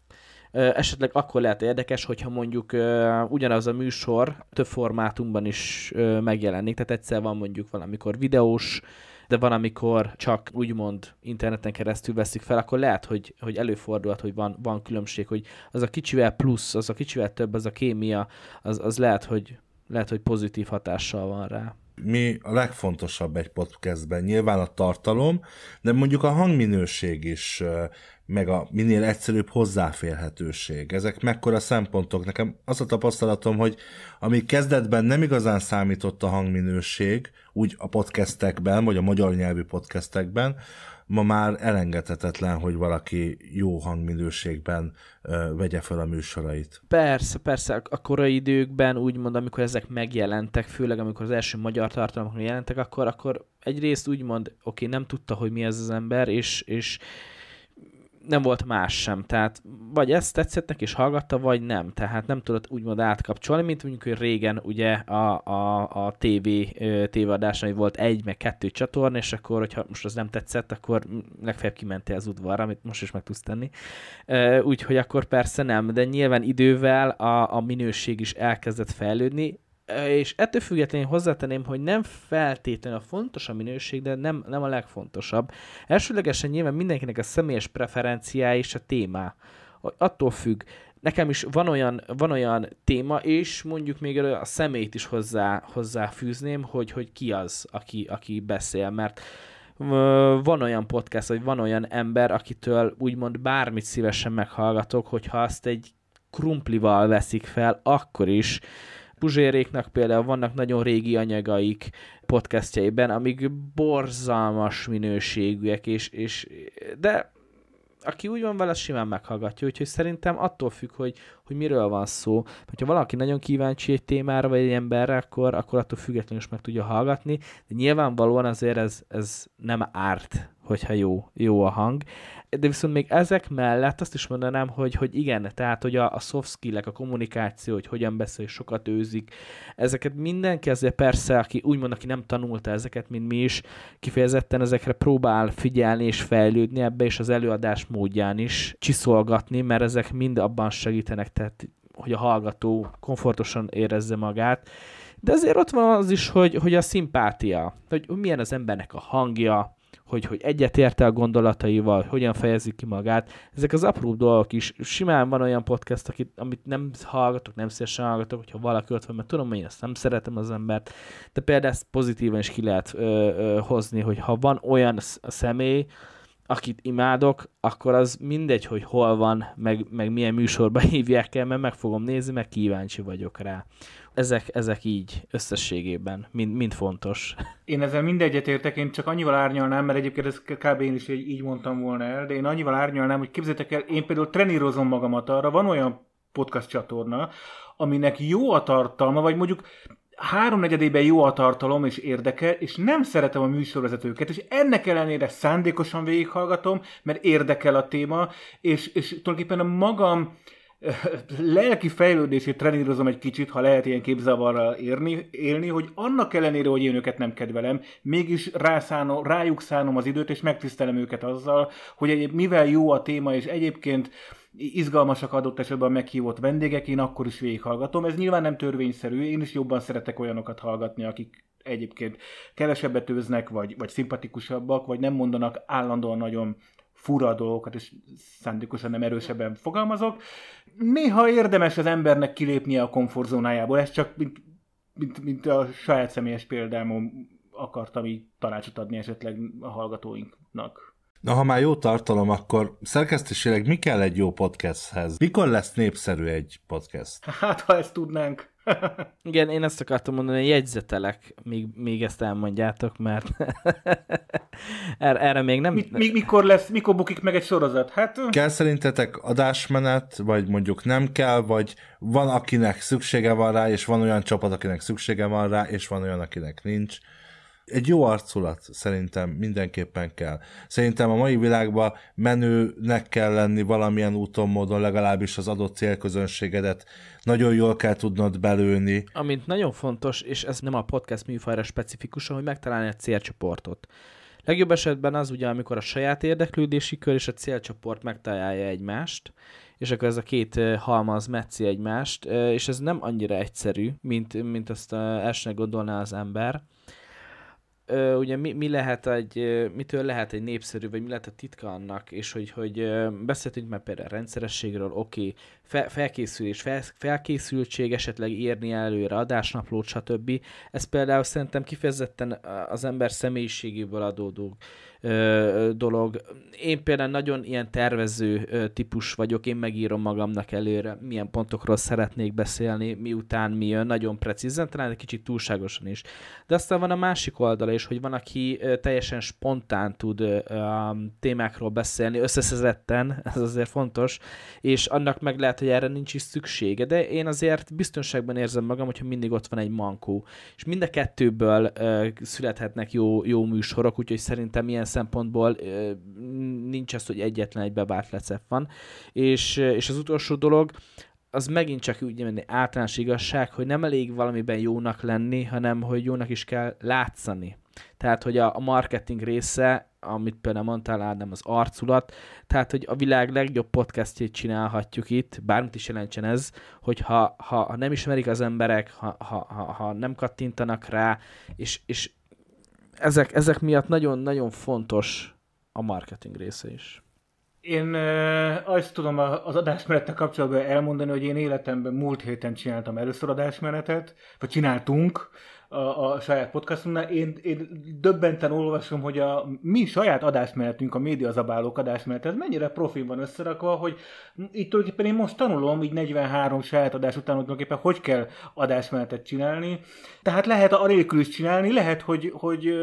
esetleg akkor lehet érdekes, hogyha mondjuk ugyanaz a műsor több formátumban is megjelenik, tehát egyszer van mondjuk valamikor videós, de van, amikor csak úgymond interneten keresztül veszik fel, akkor lehet, hogy, hogy előfordulhat, hogy van, van különbség, hogy az a kicsivel plusz, az a kicsivel több, az a kémia, az, az lehet, hogy, lehet, hogy pozitív hatással van rá mi a legfontosabb egy podcastben? Nyilván a tartalom, de mondjuk a hangminőség is, meg a minél egyszerűbb hozzáférhetőség. Ezek mekkora szempontok? Nekem az a tapasztalatom, hogy ami kezdetben nem igazán számított a hangminőség, úgy a podcastekben, vagy a magyar nyelvű podcastekben, ma már elengedhetetlen, hogy valaki jó hangminőségben ö, vegye fel a műsorait. Persze, persze, a korai időkben úgymond, amikor ezek megjelentek, főleg amikor az első magyar tartalmak megjelentek, akkor, akkor egyrészt úgymond, oké, nem tudta, hogy mi ez az ember, és, és nem volt más sem, tehát vagy ezt tetszett neki és hallgatta, vagy nem, tehát nem tudott úgymond átkapcsolni, mint mondjuk, hogy régen ugye a, a, a TV tévéadáson, hogy volt egy, meg kettő csatorna, és akkor, hogyha most az nem tetszett, akkor legfeljebb kimentél az udvarra, amit most is meg tudsz tenni. Úgyhogy akkor persze nem, de nyilván idővel a, a minőség is elkezdett fejlődni, és ettől függetlenül hozzátenném, hogy nem feltétlenül a fontos a minőség, de nem, nem a legfontosabb. Elsőlegesen nyilván mindenkinek a személyes preferenciája és a témá. Attól függ. Nekem is van olyan, van olyan téma, és mondjuk még a szemét is hozzá, hozzáfűzném, hogy, hogy ki az, aki, aki beszél, mert van olyan podcast, vagy van olyan ember, akitől úgymond bármit szívesen meghallgatok, hogyha azt egy krumplival veszik fel, akkor is Puzséréknak például vannak nagyon régi anyagaik podcastjaiben, amik borzalmas minőségűek, és, és de aki úgy van vele, simán meghallgatja, úgyhogy szerintem attól függ, hogy, hogy miről van szó. Ha valaki nagyon kíváncsi egy témára, vagy egy emberre, akkor, akkor attól függetlenül is meg tudja hallgatni, de nyilvánvalóan azért ez, ez nem árt, hogyha jó, jó a hang. De viszont még ezek mellett azt is mondanám, hogy, hogy igen, tehát hogy a, a soft skill a kommunikáció, hogy hogyan beszél, sokat őzik, ezeket mindenki azért persze, aki úgymond, aki nem tanulta ezeket, mint mi is, kifejezetten ezekre próbál figyelni és fejlődni ebbe, és az előadás módján is csiszolgatni, mert ezek mind abban segítenek, tehát hogy a hallgató komfortosan érezze magát, de azért ott van az is, hogy, hogy a szimpátia, hogy milyen az embernek a hangja, hogy, hogy egyetérte a gondolataival, hogyan fejezik ki magát. Ezek az apró dolgok is. Simán van olyan podcast, akit, amit nem hallgatok, nem szívesen hallgatok, hogyha valaki ott van, mert tudom, hogy én ezt nem szeretem az embert, de például ezt pozitívan is ki lehet ö, ö, hozni, hogy ha van olyan személy, akit imádok, akkor az mindegy, hogy hol van, meg, meg milyen műsorba hívják el, mert meg fogom nézni, meg kíváncsi vagyok rá ezek, ezek így összességében, mind, mind fontos. Én ezzel mindegyet értek, én csak annyival árnyalnám, mert egyébként ez kb. én is így mondtam volna el, de én annyival árnyalnám, hogy képzeljétek el, én például trenírozom magamat arra, van olyan podcast csatorna, aminek jó a tartalma, vagy mondjuk háromnegyedében jó a tartalom és érdekel, és nem szeretem a műsorvezetőket, és ennek ellenére szándékosan végighallgatom, mert érdekel a téma, és, és tulajdonképpen a magam lelki fejlődését trenírozom egy kicsit, ha lehet ilyen képzavarral érni, élni, hogy annak ellenére, hogy én őket nem kedvelem, mégis rászánom, rájuk szánom az időt, és megtisztelem őket azzal, hogy egyéb, mivel jó a téma, és egyébként izgalmasak adott esetben a meghívott vendégek, én akkor is végighallgatom. Ez nyilván nem törvényszerű, én is jobban szeretek olyanokat hallgatni, akik egyébként kevesebbet őznek, vagy, vagy szimpatikusabbak, vagy nem mondanak állandóan nagyon fura dolgokat, és szándékosan nem erősebben fogalmazok. Néha érdemes az embernek kilépnie a komfortzónájából, ez csak mint, mint, mint a saját személyes példámon akartam így tanácsot adni esetleg a hallgatóinknak. Na, ha már jó tartalom, akkor szerkesztésileg mi kell egy jó podcasthez? Mikor lesz népszerű egy podcast? Hát, ha ezt tudnánk. Igen, én ezt akartam mondani, hogy jegyzetelek, míg, míg ezt elmondjátok, mert erre, erre még nem... Mi, mi, mikor lesz, mikor bukik meg egy sorozat? Hát... Kell szerintetek adásmenet, vagy mondjuk nem kell, vagy van akinek szüksége van rá, és van olyan csapat, akinek szüksége van rá, és van olyan, akinek nincs egy jó arculat szerintem mindenképpen kell. Szerintem a mai világban menőnek kell lenni valamilyen úton, módon, legalábbis az adott célközönségedet nagyon jól kell tudnod belőni. Amint nagyon fontos, és ez nem a podcast műfajra specifikusan, hogy megtalálni a célcsoportot. Legjobb esetben az ugye, amikor a saját érdeklődési kör és a célcsoport megtalálja egymást, és akkor ez a két halmaz metszi egymást, és ez nem annyira egyszerű, mint, mint azt elsőnek gondolná az ember ö, ugye mi, mi lehet egy, mitől lehet egy népszerű, vagy mi lehet a titka annak, és hogy, hogy beszéltünk már például rendszerességről, oké, okay, fe, felkészülés, fel, felkészültség, esetleg érni előre adásnaplót, stb. Ez például szerintem kifejezetten az ember személyiségéből adódó ö, dolog. Én például nagyon ilyen tervező ö, típus vagyok, én megírom magamnak előre, milyen pontokról szeretnék beszélni, miután mi jön, nagyon precízen, talán egy kicsit túlságosan is. De aztán van a másik oldala is, hogy van, aki ö, teljesen spontán tud ö, a témákról beszélni, összeszedetten, ez azért fontos, és annak meg lehet, hogy erre nincs is szüksége, de én azért biztonságban érzem magam, hogyha mindig ott van egy mankó. És mind a kettőből ö, születhetnek jó, jó műsorok, úgyhogy szerintem ilyen szempontból nincs az, hogy egyetlen egy bevált lecep van. És, és az utolsó dolog, az megint csak úgy menni általános igazság, hogy nem elég valamiben jónak lenni, hanem hogy jónak is kell látszani. Tehát, hogy a, a marketing része amit például mondtál Ádám, az arculat, tehát, hogy a világ legjobb podcastjét csinálhatjuk itt, bármit is jelentsen ez, hogy ha, ha, ha nem ismerik az emberek, ha, ha, ha, ha nem kattintanak rá, és, és ezek, ezek miatt nagyon-nagyon fontos a marketing része is. Én azt tudom az adásmenettel kapcsolatban elmondani, hogy én életemben múlt héten csináltam először adásmenetet, vagy csináltunk a, a saját podcastunknál. Én, én döbbenten olvasom, hogy a mi saját adásmenetünk, a médiazabálók adásmenet, ez mennyire profi van összerakva, hogy itt tulajdonképpen én most tanulom, így 43 saját adás után, tulajdonképpen hogy kell adásmenetet csinálni. Tehát lehet a nélkül is csinálni, lehet, hogy, hogy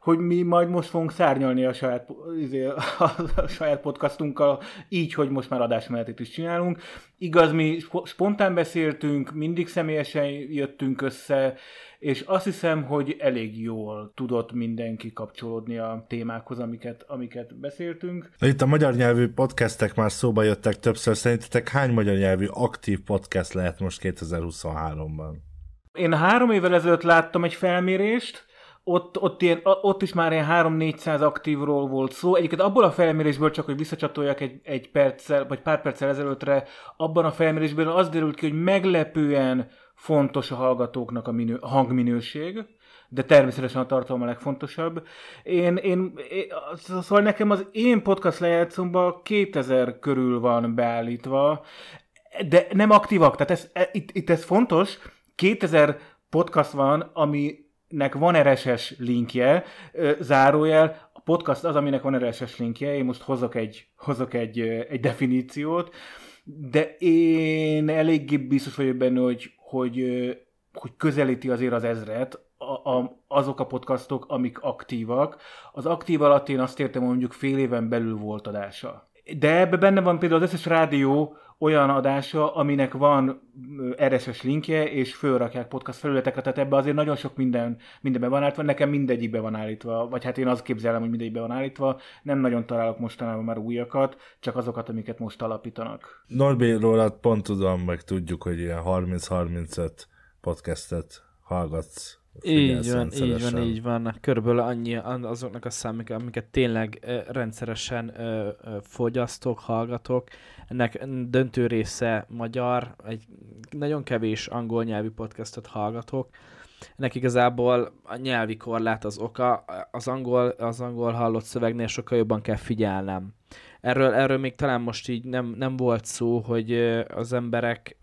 hogy mi majd most fogunk szárnyalni a saját, izé, a saját podcastunkkal, így, hogy most már adásmenetet is csinálunk. Igaz, mi spontán beszéltünk, mindig személyesen jöttünk össze, és azt hiszem, hogy elég jól tudott mindenki kapcsolódni a témákhoz, amiket, amiket beszéltünk. Itt a magyar nyelvű podcastek már szóba jöttek többször. Szerintetek hány magyar nyelvű aktív podcast lehet most 2023-ban? Én három évvel ezelőtt láttam egy felmérést, ott, ott, ilyen, ott is már ilyen 3-400 aktívról volt szó. Egyébként abból a felmérésből, csak hogy visszacsatoljak egy, egy perccel, vagy pár perccel ezelőttre, abban a felmérésből az derült ki, hogy meglepően fontos a hallgatóknak a, minő, a hangminőség, de természetesen a tartalom a legfontosabb. Én, én, én, szóval nekem az én podcast lejátszomban 2000 körül van beállítva, de nem aktívak, tehát ez, e, itt, itt ez fontos, 2000 podcast van, ami nek van RSS linkje, zárójel, a podcast az, aminek van RSS linkje, én most hozok egy, hozok egy, egy definíciót, de én eléggé biztos vagyok benne, hogy, hogy, hogy közelíti azért az ezret, a, a, azok a podcastok, amik aktívak. Az aktív alatt én azt értem, hogy mondjuk fél éven belül volt adása. De ebbe benne van például az összes rádió, olyan adása, aminek van RSS linkje, és fölrakják podcast felületekre, tehát ebbe azért nagyon sok minden, mindenben van állítva, nekem mindegyikbe van állítva, vagy hát én azt képzelem, hogy mindegyikbe van állítva, nem nagyon találok mostanában már újakat, csak azokat, amiket most alapítanak. Norbi rólad pont tudom, meg tudjuk, hogy ilyen 30-35 podcastet hallgatsz így van, így van, így van. Körülbelül annyi azoknak a számok, amiket tényleg rendszeresen fogyasztok, hallgatok. Ennek döntő része magyar, egy nagyon kevés angol nyelvű podcastot hallgatok. Ennek igazából a nyelvi korlát az oka, az angol, az angol hallott szövegnél sokkal jobban kell figyelnem. Erről, erről még talán most így nem, nem volt szó, hogy az emberek,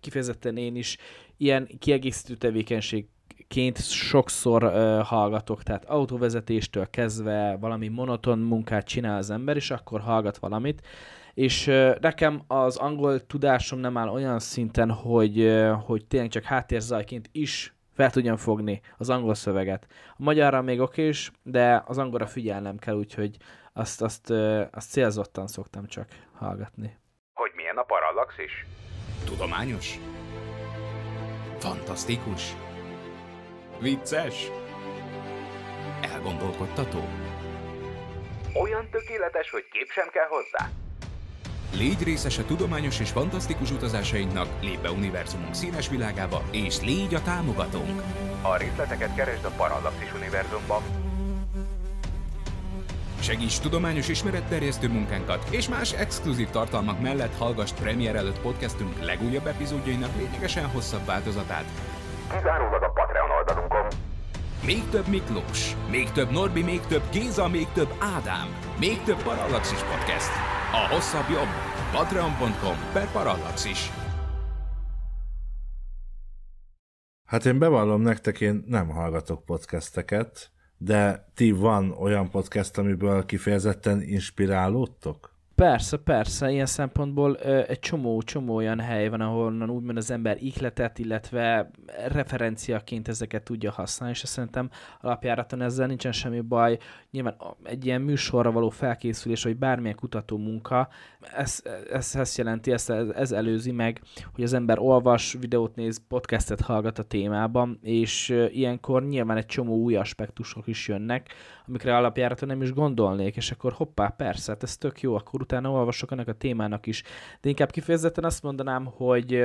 kifejezetten én is, ilyen kiegészítő tevékenység ként sokszor uh, hallgatok, tehát autóvezetéstől kezdve valami monoton munkát csinál az ember, és akkor hallgat valamit, és nekem az angol tudásom nem áll olyan szinten, hogy, hogy tényleg csak háttérzajként is fel tudjam fogni az angol szöveget. A magyarra még oké is, de az angolra figyelnem kell, úgyhogy azt, azt, azt célzottan szoktam csak hallgatni. Hogy milyen a parallaxis? Tudományos? Fantasztikus? Vicces? Elgondolkodtató? Olyan tökéletes, hogy kép sem kell hozzá? Légy részes a tudományos és fantasztikus utazásainknak, lép be univerzumunk színes világába, és légy a támogatónk! A részleteket keresd a Parallaxis univerzumban. Segíts tudományos ismeretterjesztő munkánkat, és más exkluzív tartalmak mellett hallgass premier előtt podcastünk legújabb epizódjainak lényegesen hosszabb változatát, Kizárólag a Patreon oldalunkon. Még több Miklós, még több Norbi, még több Géza, még több Ádám, még több Parallaxis Podcast. A hosszabb jobb. Patreon.com per Parallaxis. Hát én bevallom nektek, én nem hallgatok podcasteket, de ti van olyan podcast, amiből kifejezetten inspirálódtok? Persze, persze, ilyen szempontból ö, egy csomó, csomó olyan hely van, ahol úgymond az ember ihletet, illetve referenciaként ezeket tudja használni, és szerintem alapjáraton ezzel nincsen semmi baj. Nyilván egy ilyen műsorra való felkészülés, vagy bármilyen kutató munka, ez, ez, ez jelenti, ez, ez előzi meg, hogy az ember olvas, videót néz, podcastet hallgat a témában, és ilyenkor nyilván egy csomó új aspektusok is jönnek, amikre alapjáraton nem is gondolnék, és akkor hoppá, persze, hát ez tök jó, akkor utána olvasok ennek a témának is. De inkább kifejezetten azt mondanám, hogy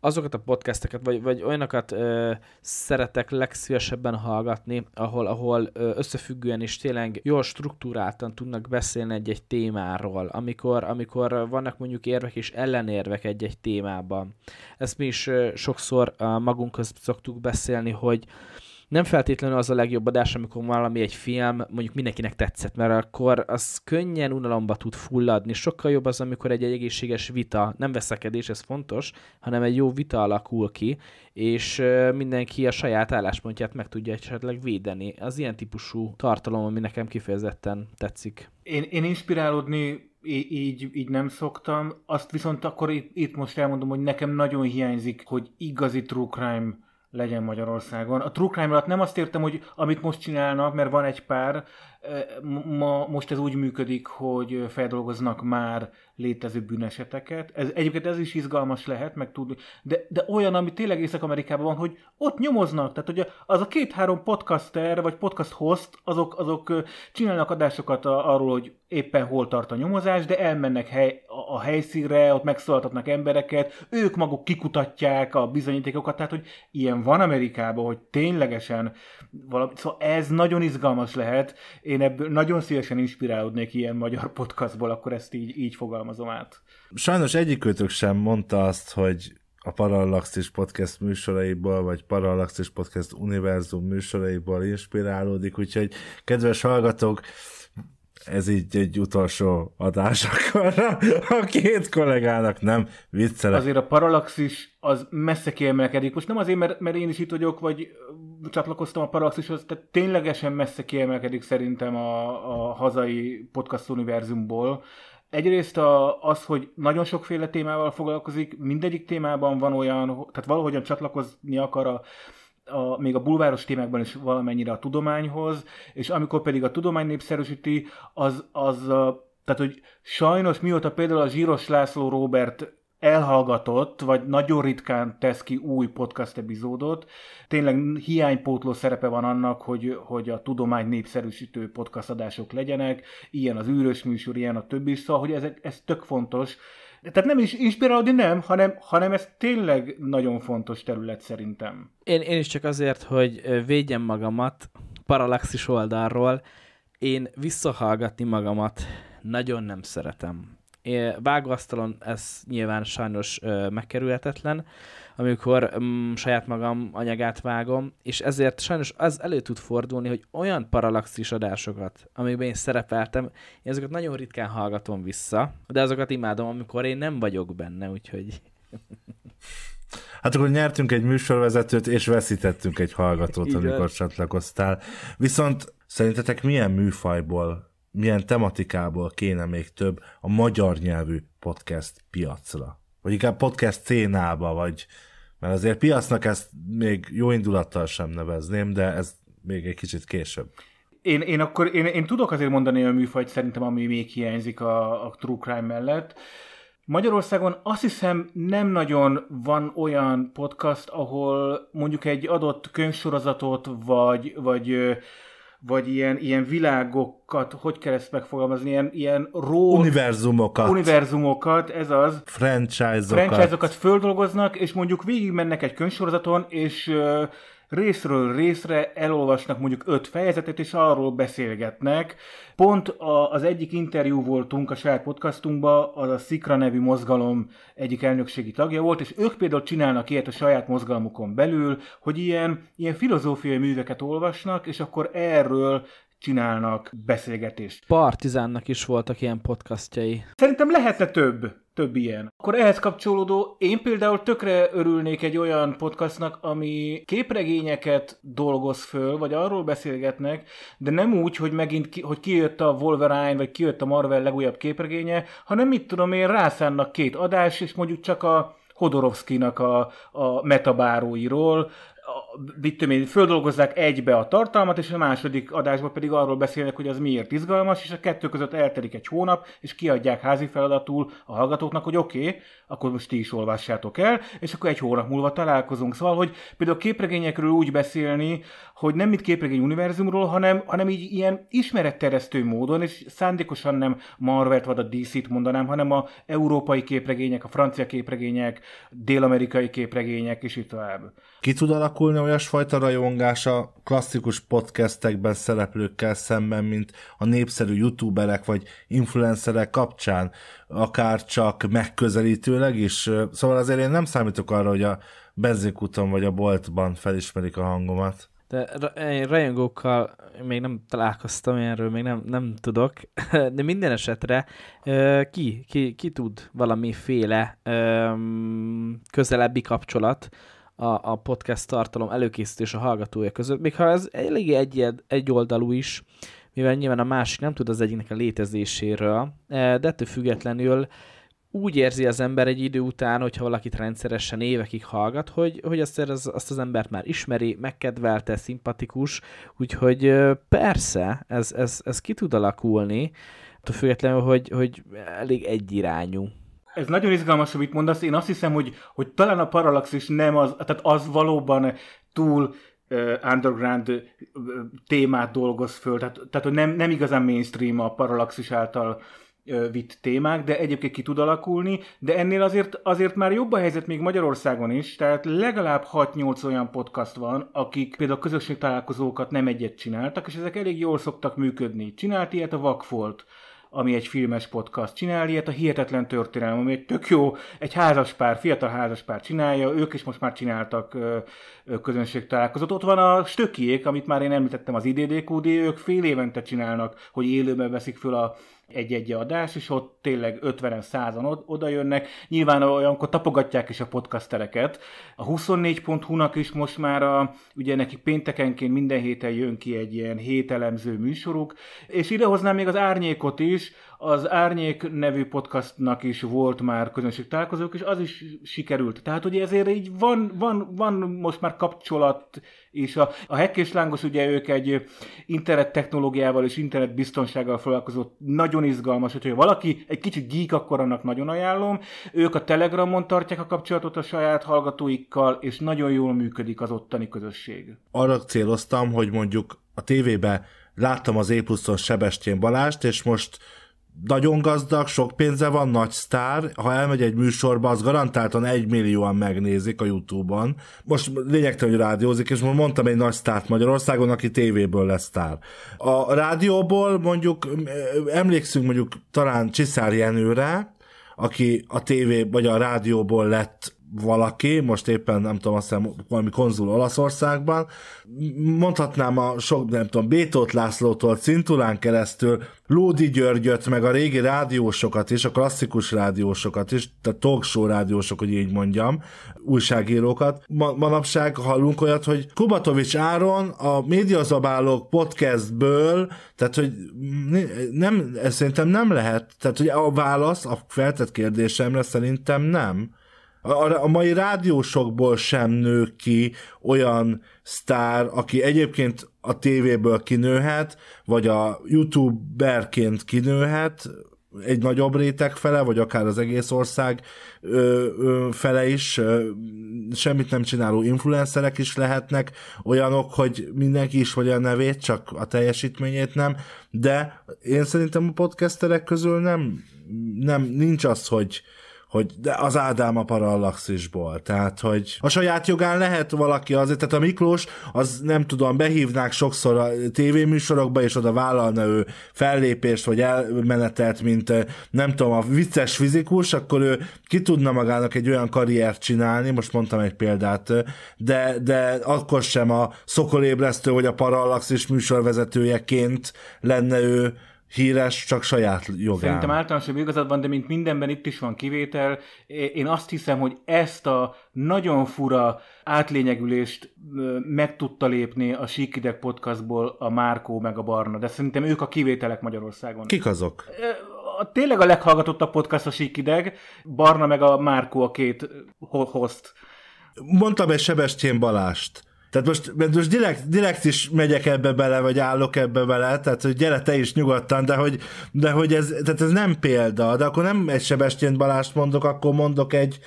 azokat a podcasteket, vagy, vagy olyanokat ö, szeretek legszívesebben hallgatni, ahol, ahol ö, összefüggően is tényleg jól struktúráltan tudnak beszélni egy-egy témáról, amikor, amikor vannak mondjuk érvek és ellenérvek egy-egy témában. Ezt mi is ö, sokszor ö, magunk között szoktuk beszélni, hogy nem feltétlenül az a legjobb adás, amikor valami egy film mondjuk mindenkinek tetszett, mert akkor az könnyen unalomba tud fulladni. Sokkal jobb az, amikor egy, egészséges vita, nem veszekedés, ez fontos, hanem egy jó vita alakul ki, és mindenki a saját álláspontját meg tudja esetleg védeni. Az ilyen típusú tartalom, ami nekem kifejezetten tetszik. Én, én inspirálódni így, így nem szoktam. Azt viszont akkor itt, itt most elmondom, hogy nekem nagyon hiányzik, hogy igazi true crime legyen Magyarországon. A true crime alatt nem azt értem, hogy amit most csinálnak, mert van egy pár, ma most ez úgy működik, hogy feldolgoznak már létező bűneseteket. Ez, egyébként ez is izgalmas lehet, meg tudni, de, de olyan, ami tényleg Észak-Amerikában van, hogy ott nyomoznak, tehát hogy az a két-három podcaster, vagy podcast host, azok, azok csinálnak adásokat arról, hogy éppen hol tart a nyomozás, de elmennek hely, a, a helyszínre, ott megszólaltatnak embereket, ők maguk kikutatják a bizonyítékokat, tehát hogy ilyen van Amerikában, hogy ténylegesen valami, szóval ez nagyon izgalmas lehet, én ebből nagyon szívesen inspirálódnék ilyen magyar podcastból, akkor ezt így, így fogalmazom át. Sajnos egyikőtök sem mondta azt, hogy a Parallaxis Podcast műsoraiból, vagy Parallaxis Podcast Univerzum műsoraiból inspirálódik, úgyhogy kedves hallgatók, ez így egy utolsó adás akkor a két kollégának, nem viccelek. Azért a Parallaxis az messze kiemelkedik. Most nem azért, mert, mert én is itt vagyok, vagy csatlakoztam a Parallaxishoz, tehát ténylegesen messze kiemelkedik szerintem a, a hazai podcast univerzumból. Egyrészt a, az, hogy nagyon sokféle témával foglalkozik, mindegyik témában van olyan, tehát valahogyan csatlakozni akar a, a, még a bulváros témákban is valamennyire a tudományhoz, és amikor pedig a tudomány népszerűsíti, az, az tehát, hogy sajnos mióta például a Zsíros László Robert elhallgatott, vagy nagyon ritkán tesz ki új podcast epizódot. Tényleg hiánypótló szerepe van annak, hogy, hogy a tudomány népszerűsítő podcast adások legyenek, ilyen az űrös műsor, ilyen a többi, szóval, hogy ez, ez tök fontos. Tehát nem is inspirálódni nem, hanem, hanem ez tényleg nagyon fontos terület szerintem. Én, én is csak azért, hogy védjem magamat paralaxis oldalról, én visszahallgatni magamat nagyon nem szeretem vágóasztalon ez nyilván sajnos ö, megkerülhetetlen, amikor mm, saját magam anyagát vágom, és ezért sajnos az elő tud fordulni, hogy olyan paralaxis adásokat, amikben én szerepeltem, én azokat nagyon ritkán hallgatom vissza, de azokat imádom, amikor én nem vagyok benne, úgyhogy... Hát akkor nyertünk egy műsorvezetőt, és veszítettünk egy hallgatót, amikor csatlakoztál. Viszont szerintetek milyen műfajból milyen tematikából kéne még több a magyar nyelvű podcast piacra? Vagy inkább podcast szénába, vagy mert azért piacnak ezt még jó indulattal sem nevezném, de ez még egy kicsit később. Én, én akkor én, én tudok azért mondani a műfajt szerintem, ami még hiányzik a, a True Crime mellett. Magyarországon azt hiszem nem nagyon van olyan podcast, ahol mondjuk egy adott könyvsorozatot, vagy, vagy vagy ilyen, ilyen világokat, hogy kell ezt megfogalmazni, ilyen, ilyen ró... Univerzumokat. Univerzumokat, ez az. Franchise-okat. Franchise-okat földolgoznak, és mondjuk végig mennek egy könyvsorozaton, és részről részre elolvasnak mondjuk öt fejezetet, és arról beszélgetnek. Pont a, az egyik interjú voltunk a saját podcastunkban, az a Szikra nevű mozgalom egyik elnökségi tagja volt, és ők például csinálnak ilyet a saját mozgalmukon belül, hogy ilyen, ilyen filozófiai műveket olvasnak, és akkor erről csinálnak beszélgetést. Partizánnak is voltak ilyen podcastjai. Szerintem lehetne több több ilyen. Akkor ehhez kapcsolódó, én például tökre örülnék egy olyan podcastnak, ami képregényeket dolgoz föl, vagy arról beszélgetnek, de nem úgy, hogy megint ki, hogy kijött a Wolverine, vagy kijött a Marvel legújabb képregénye, hanem mit tudom én, rászánnak két adás, és mondjuk csak a Hodorovszkinak a, a metabáróiról, mit tudom én, földolgozzák egybe a tartalmat, és a második adásban pedig arról beszélnek, hogy az miért izgalmas, és a kettő között eltelik egy hónap, és kiadják házi feladatul a hallgatóknak, hogy oké, okay, akkor most ti is olvassátok el, és akkor egy hónap múlva találkozunk. Szóval, hogy például képregényekről úgy beszélni, hogy nem mit képregény univerzumról, hanem, hanem így ilyen ismeretteresztő módon, és szándékosan nem Marvelt vagy a DC-t mondanám, hanem a európai képregények, a francia képregények, dél-amerikai képregények, és így tovább. Ki tud alakulni olyasfajta rajongás a klasszikus podcastekben szereplőkkel szemben, mint a népszerű youtuberek vagy influencerek kapcsán, akár csak megközelítőleg is. Szóval azért én nem számítok arra, hogy a benzinkúton vagy a boltban felismerik a hangomat. De én rajongókkal még nem találkoztam, erről még nem, nem tudok, de minden esetre ki, ki, ki tud valamiféle közelebbi kapcsolat a, a podcast tartalom előkészítés a hallgatója között, még ha ez eléggé egy, egy oldalú is, mivel nyilván a másik nem tud az egyiknek a létezéséről, de ettől függetlenül úgy érzi az ember egy idő után, hogyha valakit rendszeresen évekig hallgat, hogy, hogy azt, az, azt az embert már ismeri, megkedvelte, szimpatikus, úgyhogy persze, ez, ez, ez ki tud alakulni, függetlenül, hogy, hogy elég egyirányú. Ez nagyon izgalmas, amit mondasz. Én azt hiszem, hogy, hogy talán a Parallax nem az, tehát az valóban túl uh, underground uh, témát dolgoz föl, tehát, tehát hogy nem, nem igazán mainstream a Parallaxis által vitt témák, de egyébként ki tud alakulni, de ennél azért, azért már jobb a helyzet még Magyarországon is, tehát legalább 6-8 olyan podcast van, akik például közösség találkozókat nem egyet csináltak, és ezek elég jól szoktak működni. Csinált ilyet a Vakfolt, ami egy filmes podcast. Csinál ilyet a Hihetetlen Történelem, ami egy tök jó, egy házaspár, fiatal házaspár csinálja, ők is most már csináltak közönségtalálkozót. Ott van a Stökiék, amit már én említettem, az IDDQD, ők fél évente csinálnak, hogy élőben veszik föl a egy-egy adás, és ott tényleg 50-en, 100-an oda jönnek. Nyilván olyankor tapogatják is a podcastereket. A 24.hu-nak is most már a, ugye neki péntekenként minden héten jön ki egy ilyen hételemző műsoruk, és idehoznám még az Árnyékot is, az Árnyék nevű podcastnak is volt már találkozók, és az is sikerült. Tehát ugye ezért így van, van, van most már kapcsolat, és a, a Hack és Lángos ugye ők egy internet technológiával és internet biztonsággal foglalkozó nagyon izgalmas, hogyha valaki egy kicsit geek, akkor annak nagyon ajánlom. Ők a Telegramon tartják a kapcsolatot a saját hallgatóikkal, és nagyon jól működik az ottani közösség. Arra céloztam, hogy mondjuk a tévébe láttam az E pluszon Sebestyén Balást, és most nagyon gazdag, sok pénze van, nagy sztár, ha elmegy egy műsorba, az garantáltan egy millióan megnézik a Youtube-on. Most lényegtelen, hogy rádiózik, és most mondtam egy nagy sztárt Magyarországon, aki tévéből lesz sztár. A rádióból mondjuk, emlékszünk mondjuk talán Csiszár Jenőre, aki a tévé vagy a rádióból lett valaki, most éppen nem tudom, azt hiszem valami konzul Olaszországban, mondhatnám a sok, nem tudom, Bétót Lászlótól, Cintulán keresztül, Lódi Györgyöt, meg a régi rádiósokat is, a klasszikus rádiósokat is, tehát talkshow rádiósok, hogy így mondjam, újságírókat. Ma, manapság hallunk olyat, hogy Kubatovics Áron a Médiazabálók podcastből, tehát hogy nem, ez szerintem nem lehet, tehát hogy a válasz a feltett kérdésemre szerintem nem. A, mai rádiósokból sem nő ki olyan sztár, aki egyébként a tévéből kinőhet, vagy a youtuberként kinőhet, egy nagyobb réteg fele, vagy akár az egész ország ö, ö, fele is, ö, semmit nem csináló influencerek is lehetnek, olyanok, hogy mindenki is vagy a nevét, csak a teljesítményét nem, de én szerintem a podcasterek közül nem, nem nincs az, hogy, hogy de az Ádám a parallaxisból, tehát hogy a saját jogán lehet valaki azért, tehát a Miklós, az nem tudom, behívnák sokszor a tévéműsorokba, és oda vállalna ő fellépést, vagy elmenetelt, mint nem tudom, a vicces fizikus, akkor ő ki tudna magának egy olyan karriert csinálni, most mondtam egy példát, de, de akkor sem a szokolébresztő, vagy a parallaxis műsorvezetőjeként lenne ő híres csak saját jogán. Szerintem általánosabb igazad van, de mint mindenben itt is van kivétel. Én azt hiszem, hogy ezt a nagyon fura átlényegülést meg tudta lépni a Síkideg podcastból a Márkó meg a Barna, de szerintem ők a kivételek Magyarországon. Kik azok? A, tényleg a leghallgatottabb podcast a Síkideg, Barna meg a Márkó a két host. Mondtam egy Sebestyén Balást Tehát most, most direkt, direkt is megyek ebbe bele, vagy állok ebbe bele, tehát hogy gyere te is nyugodtan, de hogy, de hogy ez, tehát ez nem példa, de akkor nem egy Sebestyén Balást mondok, akkor mondok egy,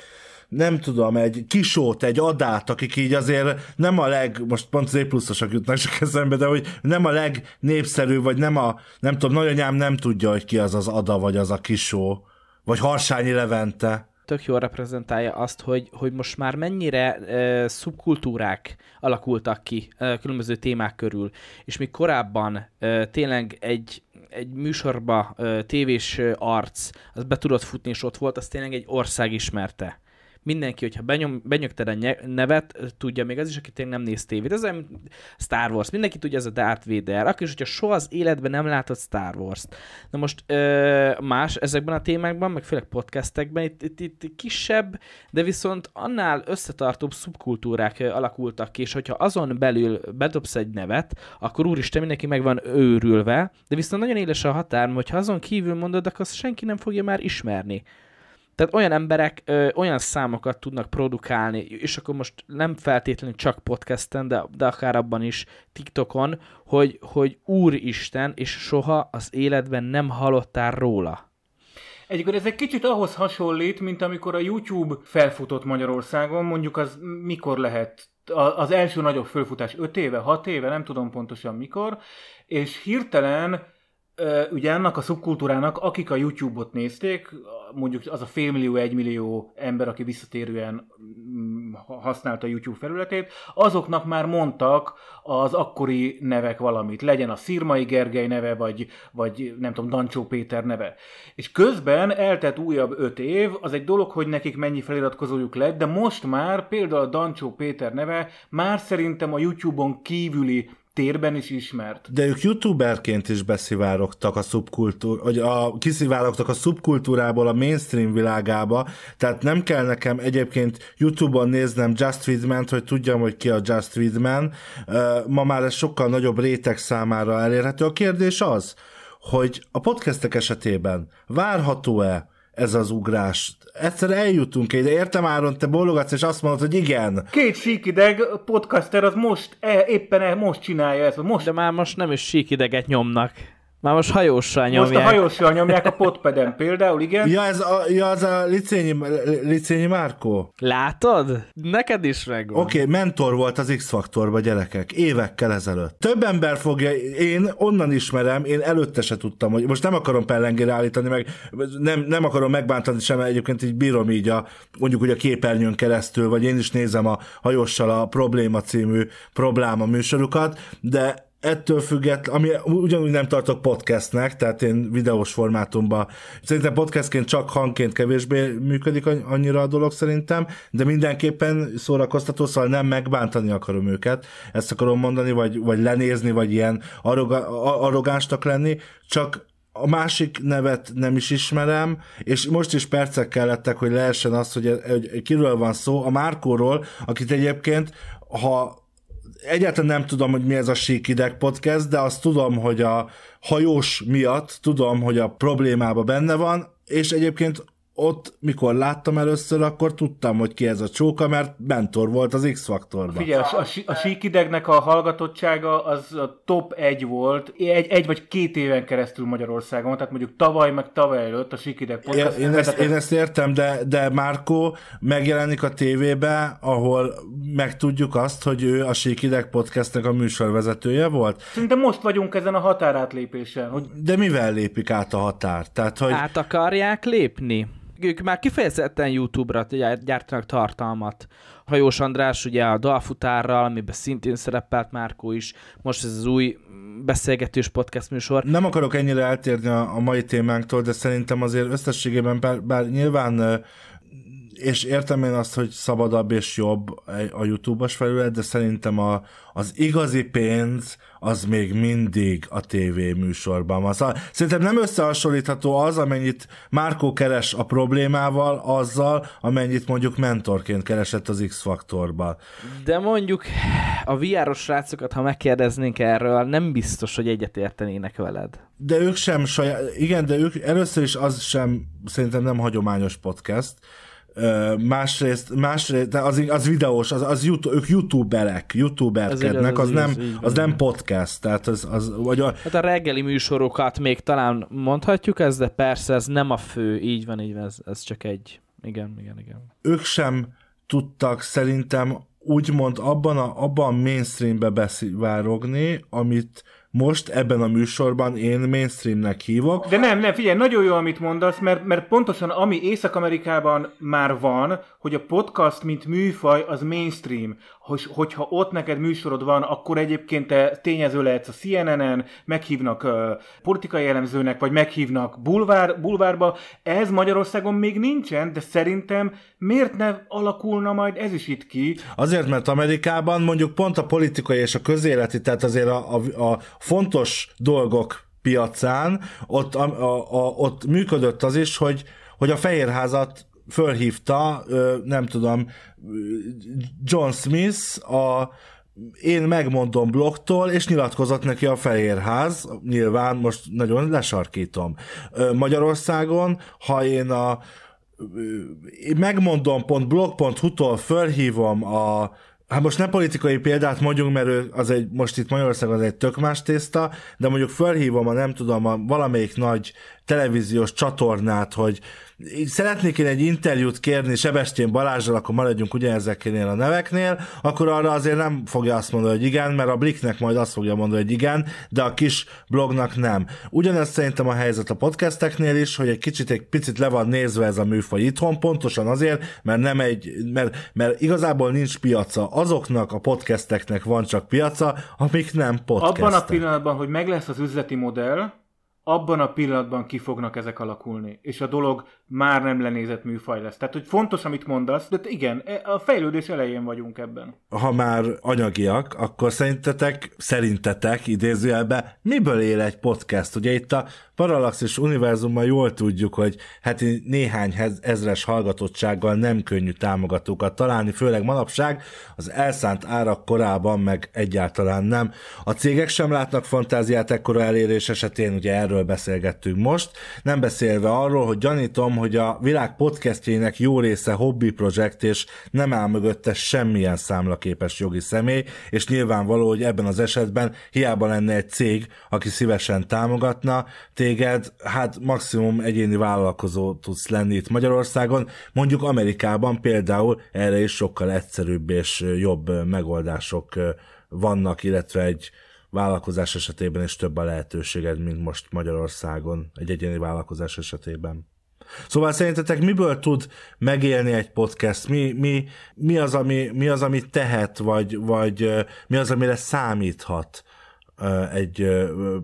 nem tudom, egy kisót, egy adát, akik így azért nem a leg, most pont az pluszosok jutnak csak eszembe, de hogy nem a legnépszerű, vagy nem a, nem tudom, nagyanyám nem tudja, hogy ki az az ada, vagy az a kisó, vagy Harsányi Levente tök jól reprezentálja azt, hogy, hogy most már mennyire uh, szubkultúrák alakultak ki uh, különböző témák körül, és még korábban uh, tényleg egy egy műsorba tévés arc, az be tudott futni, és ott volt, az tényleg egy ország ismerte mindenki, hogyha benyom, benyögted a nevet, tudja még az is, aki tényleg nem néz tévét. Ez olyan Star Wars, mindenki tudja, ez a Darth Vader. Akkor is, hogyha soha az életben nem látott Star Wars-t. Na most ö, más ezekben a témákban, meg főleg podcastekben, itt, itt, itt kisebb, de viszont annál összetartóbb szubkultúrák alakultak ki, és hogyha azon belül bedobsz egy nevet, akkor úristen, mindenki meg van őrülve, de viszont nagyon éles a határ, hogyha azon kívül mondod, akkor azt senki nem fogja már ismerni. Tehát olyan emberek ö, olyan számokat tudnak produkálni, és akkor most nem feltétlenül csak podcasten, de, de akár abban is TikTokon, hogy, hogy Úristen, és soha az életben nem hallottál róla. Egyébként ez egy kicsit ahhoz hasonlít, mint amikor a YouTube felfutott Magyarországon, mondjuk az mikor lehet az első nagyobb fölfutás 5 éve, 6 éve, nem tudom pontosan mikor, és hirtelen ugye annak a szubkultúrának, akik a YouTube-ot nézték, mondjuk az a félmillió, egymillió ember, aki visszatérően mm, használta a YouTube felületét, azoknak már mondtak az akkori nevek valamit. Legyen a Szirmai Gergely neve, vagy, vagy nem tudom, Dancsó Péter neve. És közben eltett újabb öt év, az egy dolog, hogy nekik mennyi feliratkozójuk lett, de most már például a Dancsó Péter neve már szerintem a YouTube-on kívüli térben is ismert. De ők youtuberként is beszivárogtak a szubkultúr, vagy a, kiszivárogtak a szubkultúrából a mainstream világába, tehát nem kell nekem egyébként YouTube-on néznem Just Friedman, hogy tudjam, hogy ki a Just Friedman. Ma már ez sokkal nagyobb réteg számára elérhető. A kérdés az, hogy a podcastek esetében várható-e ez az ugrás egyszer eljutunk ide. Értem, Áron, te bólogatsz, és azt mondod, hogy igen. Két síkideg podcaster az most, e, éppen e, most csinálja ezt. Most... De már most nem is síkideget nyomnak. Már most hajóssal nyomják. Most a hajóssal nyomják a potpeden például, igen. Ja, ez a, ja, az a Licényi, Licényi Márkó. Látod? Neked is megvan. Oké, okay, mentor volt az X-faktorba gyerekek, évekkel ezelőtt. Több ember fogja, én onnan ismerem, én előtte se tudtam, hogy most nem akarom pellengére állítani, meg nem, nem akarom megbántani sem, egyébként így bírom így a, mondjuk úgy a képernyőn keresztül, vagy én is nézem a hajóssal a Probléma című probléma műsorukat, de ettől független, ami ugyanúgy nem tartok podcastnek, tehát én videós formátumban, szerintem podcastként csak hangként kevésbé működik annyira a dolog szerintem, de mindenképpen szórakoztató, szóval nem megbántani akarom őket, ezt akarom mondani, vagy, vagy lenézni, vagy ilyen arroga, arrogánstak lenni, csak a másik nevet nem is ismerem, és most is percek kellettek, hogy lehessen az, hogy, hogy kiről van szó, a Márkóról, akit egyébként, ha egyáltalán nem tudom, hogy mi ez a Síkideg podcast, de azt tudom, hogy a hajós miatt tudom, hogy a problémába benne van, és egyébként ott, mikor láttam először, akkor tudtam, hogy ki ez a csóka, mert mentor volt az X-faktorban. Figyelj, a, a, a síkidegnek a hallgatottsága az a top egy volt, egy, egy vagy két éven keresztül Magyarországon, tehát mondjuk tavaly, meg tavaly előtt a síkideg podcast. Én, én, ezt, én ezt értem, de, de Márkó megjelenik a tévébe, ahol megtudjuk azt, hogy ő a síkideg podcastnek a műsorvezetője volt. Szerintem most vagyunk ezen a határátlépésen. Hogy... De mivel lépik át a határ? Tehát, hogy... Át akarják lépni? Ők már kifejezetten YouTube-ra gyártanak tartalmat. Hajós András ugye a Dalfutárral, amiben szintén szerepelt Márkó is, most ez az új beszélgetős podcast műsor. Nem akarok ennyire eltérni a, mai témánktól, de szerintem azért összességében, bár, bár nyilván és értem én azt, hogy szabadabb és jobb a YouTube-os felület, de szerintem a, az igazi pénz az még mindig a TV műsorban van. Szóval szerintem nem összehasonlítható az, amennyit Márkó keres a problémával, azzal, amennyit mondjuk mentorként keresett az X-faktorban. De mondjuk a VR-os srácokat, ha megkérdeznénk erről, nem biztos, hogy egyetértenének veled. De ők sem saját, igen, de ők először is az sem szerintem nem hagyományos podcast, Másrészt, másrészt de az, az videós, az, az YouTube, ők youtuberek, youtuberkednek, az, az nem, az van. nem podcast, tehát az, az vagy a, Hát a reggeli műsorokat még talán mondhatjuk ez, de persze ez nem a fő, így van, így van, ez, ez csak egy. Igen, igen, igen. ők sem tudtak szerintem úgymond abban a, abban a mainstreambe beszivárogni, amit most ebben a műsorban én mainstreamnek hívok. De nem, nem, figyelj, nagyon jó, amit mondasz, mert, mert pontosan ami Észak-Amerikában már van, hogy a podcast, mint műfaj, az mainstream. Hogy, hogyha ott neked műsorod van, akkor egyébként te tényező lehetsz a CNN-en, meghívnak uh, politikai elemzőnek, vagy meghívnak bulvár, bulvárba. Ez Magyarországon még nincsen, de szerintem miért ne alakulna majd ez is itt ki? Azért, mert Amerikában mondjuk pont a politikai és a közéleti, tehát azért a, a, a fontos dolgok piacán, ott, a, a, a, ott működött az is, hogy, hogy a Fehérházat fölhívta, nem tudom, John Smith a én megmondom blogtól, és nyilatkozott neki a Fehérház, nyilván most nagyon lesarkítom. Magyarországon, ha én a megmondom pont blog.hu-tól fölhívom a Hát most nem politikai példát mondjunk, mert ő az egy, most itt Magyarországon az egy tök más tészta, de mondjuk fölhívom a nem tudom, a valamelyik nagy televíziós csatornát, hogy szeretnék én egy interjút kérni Sebestyén Balázsral, akkor maradjunk ugyanezeknél a neveknél, akkor arra azért nem fogja azt mondani, hogy igen, mert a Bliknek majd azt fogja mondani, hogy igen, de a kis blognak nem. Ugyanezt szerintem a helyzet a podcasteknél is, hogy egy kicsit, egy picit le van nézve ez a műfaj itthon, pontosan azért, mert nem egy, mert, mert igazából nincs piaca. Azoknak a podcasteknek van csak piaca, amik nem podcastek. Abban a pillanatban, hogy meg lesz az üzleti modell, abban a pillanatban ki fognak ezek alakulni, és a dolog már nem lenézett műfaj lesz. Tehát, hogy fontos, amit mondasz, de igen, e- a fejlődés elején vagyunk ebben. ha már anyagiak, akkor szerintetek, szerintetek idézőjelben, miből él egy podcast? Ugye itt a Parallaxis univerzumban jól tudjuk, hogy hát néhány ezres hallgatottsággal nem könnyű támogatókat találni, főleg manapság az elszánt árak korában meg egyáltalán nem. A cégek sem látnak fantáziát ekkora elérés esetén, ugye erről beszélgettünk most, nem beszélve arról, hogy gyanítom, hogy a világ podcastjének jó része hobby projekt, és nem áll mögötte semmilyen számlaképes jogi személy, és nyilvánvaló, hogy ebben az esetben hiába lenne egy cég, aki szívesen támogatna téged, hát maximum egyéni vállalkozó tudsz lenni itt Magyarországon, mondjuk Amerikában például erre is sokkal egyszerűbb és jobb megoldások vannak, illetve egy vállalkozás esetében is több a lehetőséged, mint most Magyarországon egy egyéni vállalkozás esetében. Szóval szerintetek miből tud megélni egy podcast? Mi, mi, mi, az, ami, mi az, amit tehet, vagy, vagy mi az, amire számíthat egy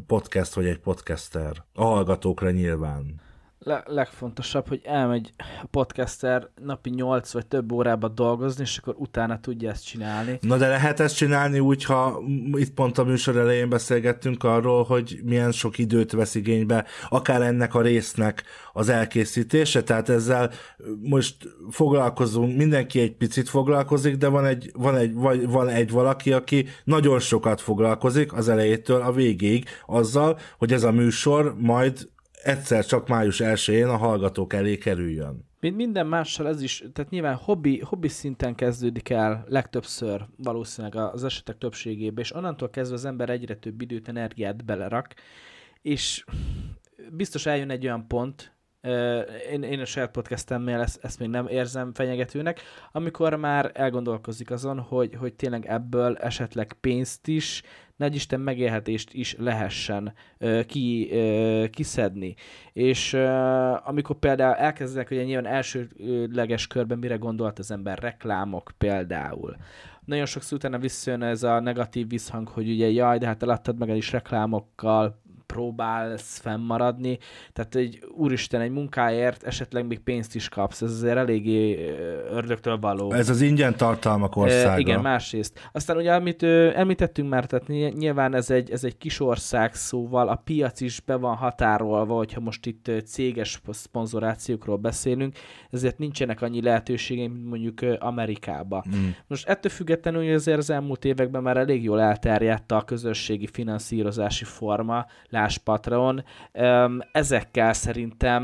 podcast, vagy egy podcaster? A hallgatókra nyilván. Le- legfontosabb, hogy elmegy a podcaster napi 8 vagy több órába dolgozni, és akkor utána tudja ezt csinálni. Na de lehet ezt csinálni úgy, ha itt pont a műsor elején beszélgettünk arról, hogy milyen sok időt vesz igénybe, akár ennek a résznek az elkészítése, tehát ezzel most foglalkozunk, mindenki egy picit foglalkozik, de van egy, van egy, vagy van egy valaki, aki nagyon sokat foglalkozik az elejétől a végéig azzal, hogy ez a műsor majd egyszer csak május 1-én a hallgatók elé kerüljön. Mint minden mással ez is, tehát nyilván hobbi, hobbi szinten kezdődik el legtöbbször valószínűleg az esetek többségében, és onnantól kezdve az ember egyre több időt, energiát belerak, és biztos eljön egy olyan pont, én, én a saját podcastemmel ezt, ezt még nem érzem fenyegetőnek, amikor már elgondolkozik azon, hogy, hogy tényleg ebből esetleg pénzt is, nagy Isten megélhetést is lehessen ö, ki, ö, kiszedni. És ö, amikor például elkezdenek, ugye nyilván elsőleges körben mire gondolt az ember, reklámok például. Nagyon sokszor utána visszajön ez a negatív visszhang, hogy ugye jaj, de hát eladtad meg el is reklámokkal, próbálsz fennmaradni, tehát egy úristen, egy munkáért esetleg még pénzt is kapsz, ez azért eléggé ördögtől való. Ez az ingyen tartalmak országa. E, igen, másrészt. Aztán ugye, amit ö, említettünk már, tehát ny- nyilván ez egy, ez egy kis ország, szóval a piac is be van határolva, hogyha most itt céges szponzorációkról beszélünk, ezért nincsenek annyi lehetőségeim, mint mondjuk Amerikába. Mm. Most ettől függetlenül hogy azért az elmúlt években már elég jól elterjedt a közösségi finanszírozási forma, Lás Patreon. Ezekkel szerintem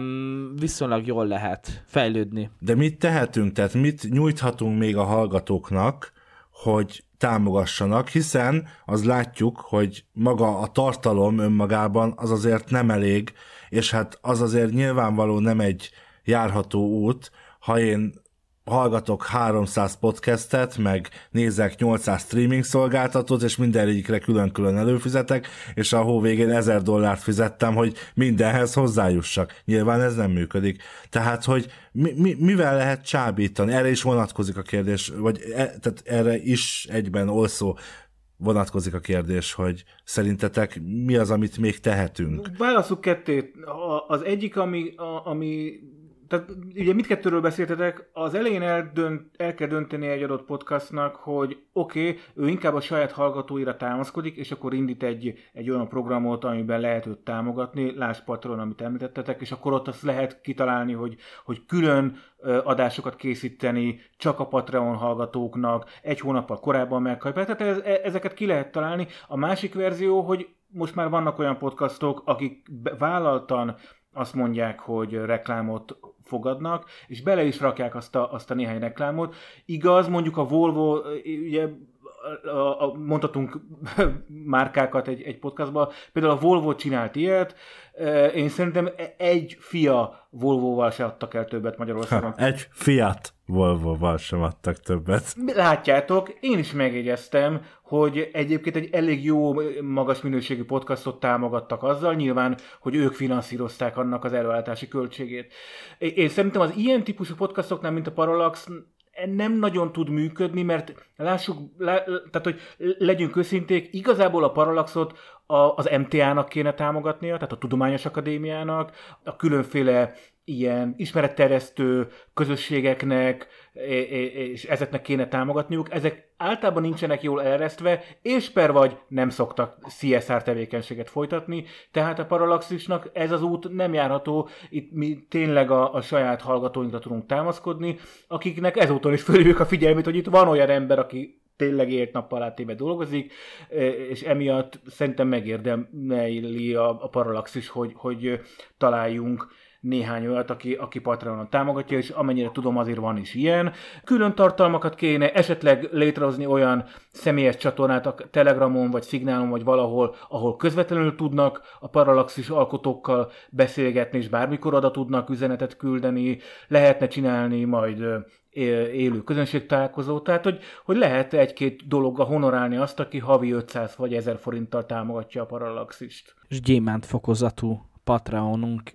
viszonylag jól lehet fejlődni. De mit tehetünk, tehát mit nyújthatunk még a hallgatóknak, hogy támogassanak, hiszen az látjuk, hogy maga a tartalom önmagában az azért nem elég, és hát az azért nyilvánvaló nem egy járható út, ha én hallgatok 300 podcastet, meg nézek 800 streaming szolgáltatót, és mindenegyikre külön-külön előfizetek, és a hó végén 1000 dollárt fizettem, hogy mindenhez hozzájussak. Nyilván ez nem működik. Tehát, hogy mi, mi, mivel lehet csábítani? Erre is vonatkozik a kérdés, vagy e, tehát erre is egyben olszó vonatkozik a kérdés, hogy szerintetek mi az, amit még tehetünk? Válaszuk kettét. Az egyik, ami, ami tehát ugye mindkettőről beszéltetek, az elején eldönt, el kell dönteni egy adott podcastnak, hogy oké, okay, ő inkább a saját hallgatóira támaszkodik, és akkor indít egy, egy olyan programot, amiben lehet őt támogatni, Lász Patron, amit említettetek, és akkor ott azt lehet kitalálni, hogy, hogy külön adásokat készíteni csak a Patreon hallgatóknak, egy hónappal korábban meghajpál. Tehát ez, e, ezeket ki lehet találni. A másik verzió, hogy most már vannak olyan podcastok, akik vállaltan azt mondják, hogy reklámot fogadnak, és bele is rakják azt a, azt a néhány reklámot. Igaz, mondjuk a Volvo, ugye a, a, mondhatunk márkákat egy, egy podcastban, például a Volvo csinált ilyet, én szerintem egy fia Volvo-val se adtak el többet Magyarországon. Ha, egy Fiat Volvo-val sem adtak többet. Látjátok, én is megjegyeztem, hogy egyébként egy elég jó, magas minőségű podcastot támogattak azzal, nyilván, hogy ők finanszírozták annak az előállítási költségét. Én szerintem az ilyen típusú podcastoknál, mint a Parallax, nem nagyon tud működni, mert lássuk, lá, tehát hogy legyünk őszinték, igazából a Parallaxot a, az MTA-nak kéne támogatnia, tehát a Tudományos Akadémiának, a különféle ilyen ismeretterjesztő közösségeknek, és ezeknek kéne támogatniuk. Ezek általában nincsenek jól eleresztve, és per vagy nem szoktak CSR tevékenységet folytatni, tehát a Parallaxisnak ez az út nem járható, itt mi tényleg a, a saját hallgatóinkra tudunk támaszkodni, akiknek ezúton is fölhívjuk a figyelmét, hogy itt van olyan ember, aki tényleg ért nappal átéve dolgozik, és emiatt szerintem megérdemli a, a Parallaxis, hogy, hogy találjunk néhány olyat, aki, aki Patreonon támogatja, és amennyire tudom, azért van is ilyen. Külön tartalmakat kéne esetleg létrehozni olyan személyes csatornát a Telegramon, vagy Szignálon, vagy valahol, ahol közvetlenül tudnak a paralaxis alkotókkal beszélgetni, és bármikor oda tudnak üzenetet küldeni, lehetne csinálni majd élő közönségtalálkozót, tehát hogy, hogy lehet egy-két dologgal honorálni azt, aki havi 500 vagy 1000 forinttal támogatja a paralaxist. És gyémánt fokozatú Patreonunk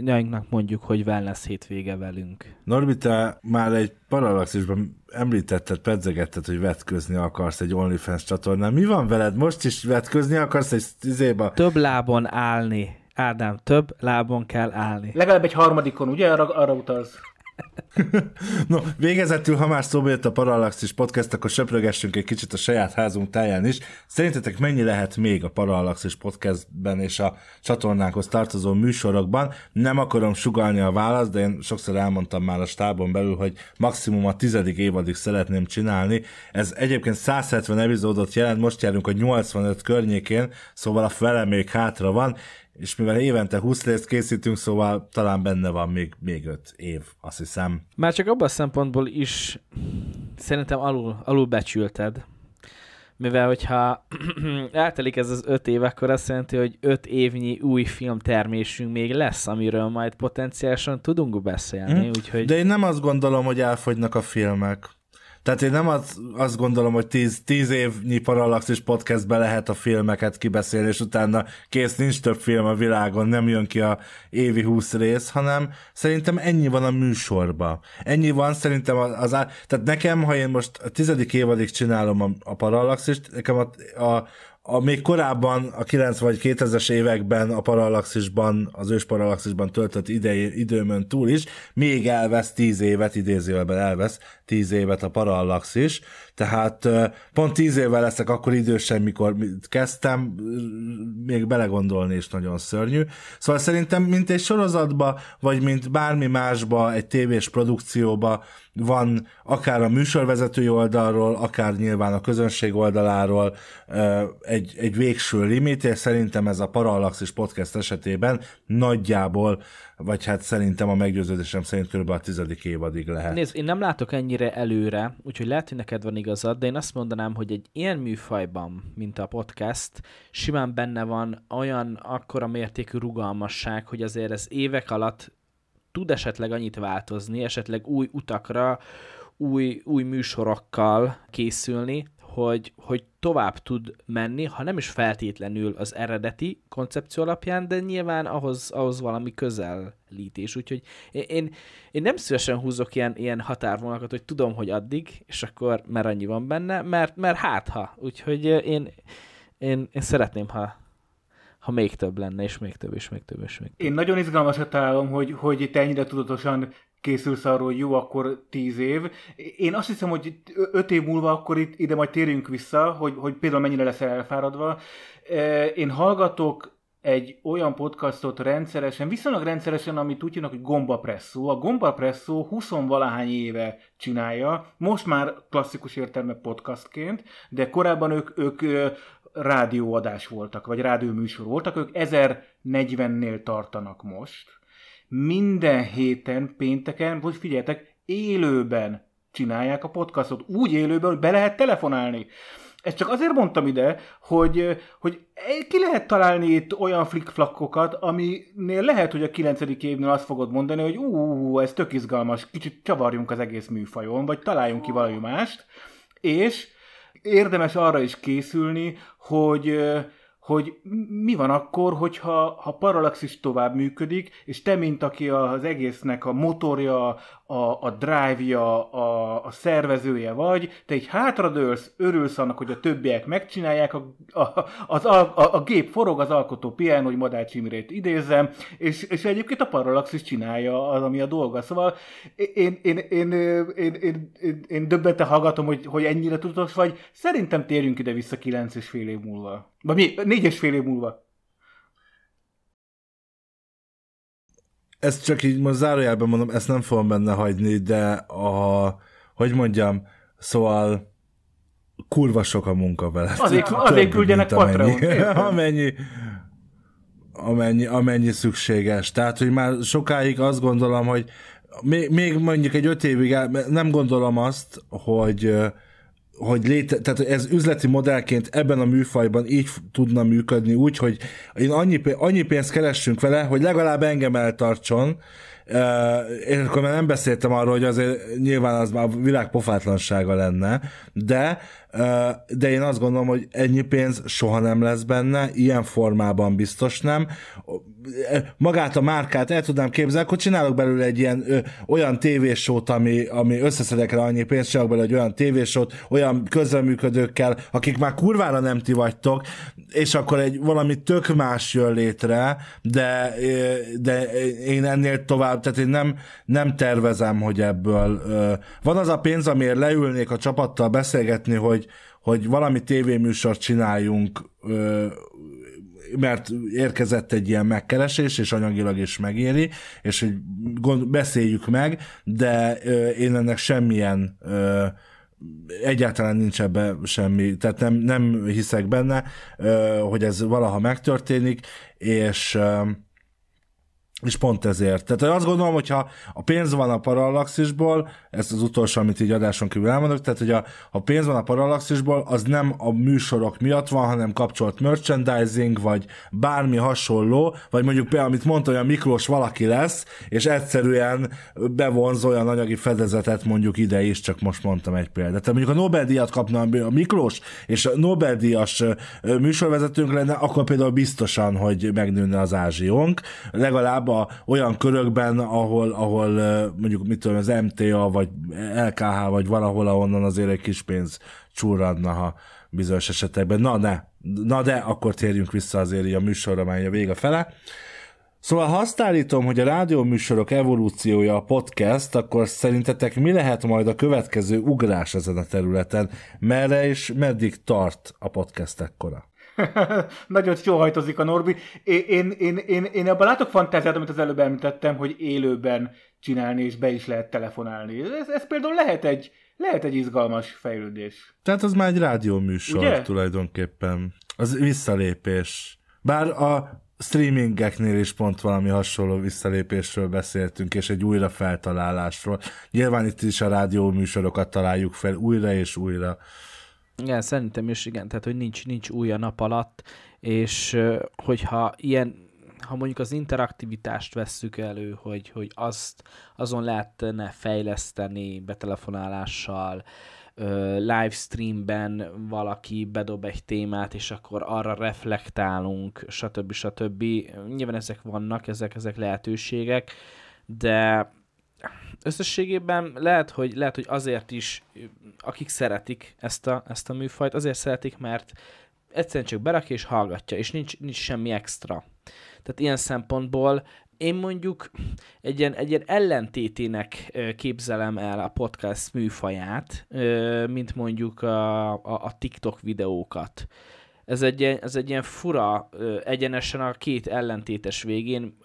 nainknak mondjuk, hogy wellness hétvége velünk. Norbi, te már egy paralaxisban említetted, pedzegetted, hogy vetközni akarsz egy OnlyFans csatornán. Mi van veled? Most is vetközni akarsz egy izéba? Több lábon állni. Ádám, több lábon kell állni. Legalább egy harmadikon, ugye? Arra, arra utalsz. no, végezetül, ha már szóba jött a Parallaxis podcast, akkor söprögessünk egy kicsit a saját házunk táján is. Szerintetek mennyi lehet még a Parallaxis podcastben és a csatornánkhoz tartozó műsorokban? Nem akarom sugalni a választ, de én sokszor elmondtam már a stábon belül, hogy maximum a tizedik évadig szeretném csinálni. Ez egyébként 170 epizódot jelent, most járunk a 85 környékén, szóval a fele még hátra van, és mivel évente 20 részt készítünk, szóval talán benne van még, még 5 év, azt hiszem. Már csak abban a szempontból is szerintem alul, alul becsülted, mivel hogyha eltelik ez az öt év, akkor azt jelenti, hogy öt évnyi új filmtermésünk még lesz, amiről majd potenciálisan tudunk beszélni. Hmm. Úgyhogy... De én nem azt gondolom, hogy elfogynak a filmek. Tehát én nem az, azt gondolom, hogy tíz, tíz évnyi Parallaxis podcastbe lehet a filmeket kibeszélni, és utána kész, nincs több film a világon, nem jön ki a évi húsz rész, hanem szerintem ennyi van a műsorba. Ennyi van szerintem az, az tehát nekem, ha én most a tizedik évadig csinálom a, a Parallaxist, nekem a, a, a még korábban, a 90 vagy 2000-es években a Parallaxisban, az ős Parallaxisban töltött idei, időmön túl is, még elvesz 10 évet, idézőjelben elvesz 10 évet a Parallaxis, tehát pont 10 évvel leszek akkor idősen, mikor kezdtem, még belegondolni is nagyon szörnyű. Szóval szerintem, mint egy sorozatba, vagy mint bármi másba, egy tévés produkcióba, van akár a műsorvezetői oldalról, akár nyilván a közönség oldaláról egy, egy végső limit, és szerintem ez a Parallaxis podcast esetében nagyjából, vagy hát szerintem a meggyőződésem szerint kb. a tizedik évadig lehet. Nézd, én nem látok ennyire előre, úgyhogy lehet, hogy neked van igazad, de én azt mondanám, hogy egy ilyen műfajban, mint a podcast, simán benne van olyan akkora mértékű rugalmasság, hogy azért ez évek alatt tud esetleg annyit változni, esetleg új utakra, új, új műsorokkal készülni, hogy, hogy tovább tud menni, ha nem is feltétlenül az eredeti koncepció alapján, de nyilván ahhoz, ahhoz valami közelítés. Úgyhogy én, én, nem szívesen húzok ilyen, ilyen határvonalakat, hogy tudom, hogy addig, és akkor mert annyi van benne, mert, mert hát ha. Úgyhogy én, én, én szeretném, ha, ha még több lenne, és még több, és még több, és még több. Én nagyon izgalmasat találom, hogy, hogy te ennyire tudatosan készülsz arról, jó, akkor tíz év. Én azt hiszem, hogy öt év múlva akkor itt, ide majd térjünk vissza, hogy, hogy például mennyire leszel elfáradva. Én hallgatok egy olyan podcastot rendszeresen, viszonylag rendszeresen, amit úgy hívnak, hogy Gomba Presszó. A Gomba Presszó 20 valahány éve csinálja, most már klasszikus értelme podcastként, de korábban ők, ők rádióadás voltak, vagy rádióműsor voltak, ők 1040-nél tartanak most. Minden héten, pénteken, vagy figyeljetek, élőben csinálják a podcastot. Úgy élőben, hogy be lehet telefonálni. Ezt csak azért mondtam ide, hogy, hogy ki lehet találni itt olyan flickflakkokat, aminél lehet, hogy a kilencedik évnél azt fogod mondani, hogy ú, ez tök izgalmas, kicsit csavarjunk az egész műfajon, vagy találjunk ki valami mást, és érdemes arra is készülni, hogy hogy mi van akkor, hogyha ha Parallaxis tovább működik, és te, mint aki az egésznek a motorja, a, a drive-ja, a, a szervezője vagy, te így hátradőlsz, örülsz annak, hogy a többiek megcsinálják, a, a, az, a, a gép forog, az alkotó pián, hogy Madács Imrét idézem, és, és egyébként a Parallaxis csinálja az, ami a dolga. Szóval én, én, én, én, én, én, én, én döbbente hallgatom, hogy, hogy ennyire tudatos vagy. Szerintem térjünk ide vissza kilenc és fél év múlva. Vagy mi? Négy és fél év múlva. Ezt csak így most zárójelben mondom, ezt nem fogom benne hagyni, de a, hogy mondjam, szóval kurva sok a munka vele. Azért, azért küldjenek Patreon. Amennyi, amennyi, amennyi szükséges. Tehát, hogy már sokáig azt gondolom, hogy még, még mondjuk egy öt évig, nem gondolom azt, hogy hogy léte, tehát ez üzleti modellként ebben a műfajban így tudna működni úgy, hogy én annyi, annyi pénzt keressünk vele, hogy legalább engem eltartson, én akkor már nem beszéltem arról, hogy azért nyilván az már világ pofátlansága lenne, de, de én azt gondolom, hogy ennyi pénz soha nem lesz benne, ilyen formában biztos nem. Magát a márkát el tudnám képzelni, akkor csinálok belőle egy ilyen ö, olyan tévésót, ami, ami összeszedek rá annyi pénzt, csinálok belőle egy olyan tévésót, olyan közreműködőkkel, akik már kurvára nem ti vagytok, és akkor egy valami tök más jön létre, de, de én ennél tovább, tehát én nem, nem tervezem, hogy ebből van az a pénz, amiért leülnék a csapattal beszélgetni, hogy, hogy valami tévéműsort csináljunk mert érkezett egy ilyen megkeresés, és anyagilag is megéri, és hogy gond, beszéljük meg, de én ennek semmilyen egyáltalán nincs ebbe semmi, tehát nem, nem hiszek benne, hogy ez valaha megtörténik, és és pont ezért. Tehát azt gondolom, hogyha a pénz van a parallaxisból, ez az utolsó, amit így adáson kívül elmondok, tehát hogy a, a pénz van a parallaxisból, az nem a műsorok miatt van, hanem kapcsolt merchandising, vagy bármi hasonló, vagy mondjuk például, amit mondta, a Miklós valaki lesz, és egyszerűen bevonz olyan anyagi fedezetet mondjuk ide is, csak most mondtam egy példát. Tehát mondjuk a Nobel-díjat kapna a Miklós, és a Nobel-díjas műsorvezetőnk lenne, akkor például biztosan, hogy megnőne az ázsiónk, legalább a olyan körökben, ahol, ahol mondjuk mit tudom, az MTA, vagy LKH, vagy valahol, ahonnan azért egy kis pénz csúradna, ha bizonyos esetekben. Na ne, na de, akkor térjünk vissza azért a műsorra, mely a vége fele. Szóval ha azt állítom, hogy a rádióműsorok evolúciója a podcast, akkor szerintetek mi lehet majd a következő ugrás ezen a területen? Merre és meddig tart a podcast ekkora? Nagyon sóhajtozik a Norbi. Én, én, én, én, én abban látok fantáziát, amit az előbb említettem, hogy élőben csinálni, és be is lehet telefonálni. Ez, ez például lehet egy, lehet egy izgalmas fejlődés. Tehát az már egy rádióműsor Ugye? tulajdonképpen. Az visszalépés. Bár a streamingeknél is pont valami hasonló visszalépésről beszéltünk, és egy újra feltalálásról. Nyilván itt is a rádióműsorokat találjuk fel újra és újra. Igen, szerintem is igen, tehát hogy nincs, nincs új a nap alatt, és hogyha ilyen, ha mondjuk az interaktivitást vesszük elő, hogy, hogy azt azon lehetne fejleszteni betelefonálással, livestreamben valaki bedob egy témát, és akkor arra reflektálunk, stb. stb. Nyilván ezek vannak, ezek, ezek lehetőségek, de összességében lehet, hogy, lehet, hogy azért is, akik szeretik ezt a, ezt a műfajt, azért szeretik, mert egyszerűen csak berakja és hallgatja, és nincs, nincs semmi extra. Tehát ilyen szempontból én mondjuk egy ilyen, egy ilyen ellentétének képzelem el a podcast műfaját, mint mondjuk a, a, a TikTok videókat. Ez egy, ez egy ilyen fura, egyenesen a két ellentétes végén,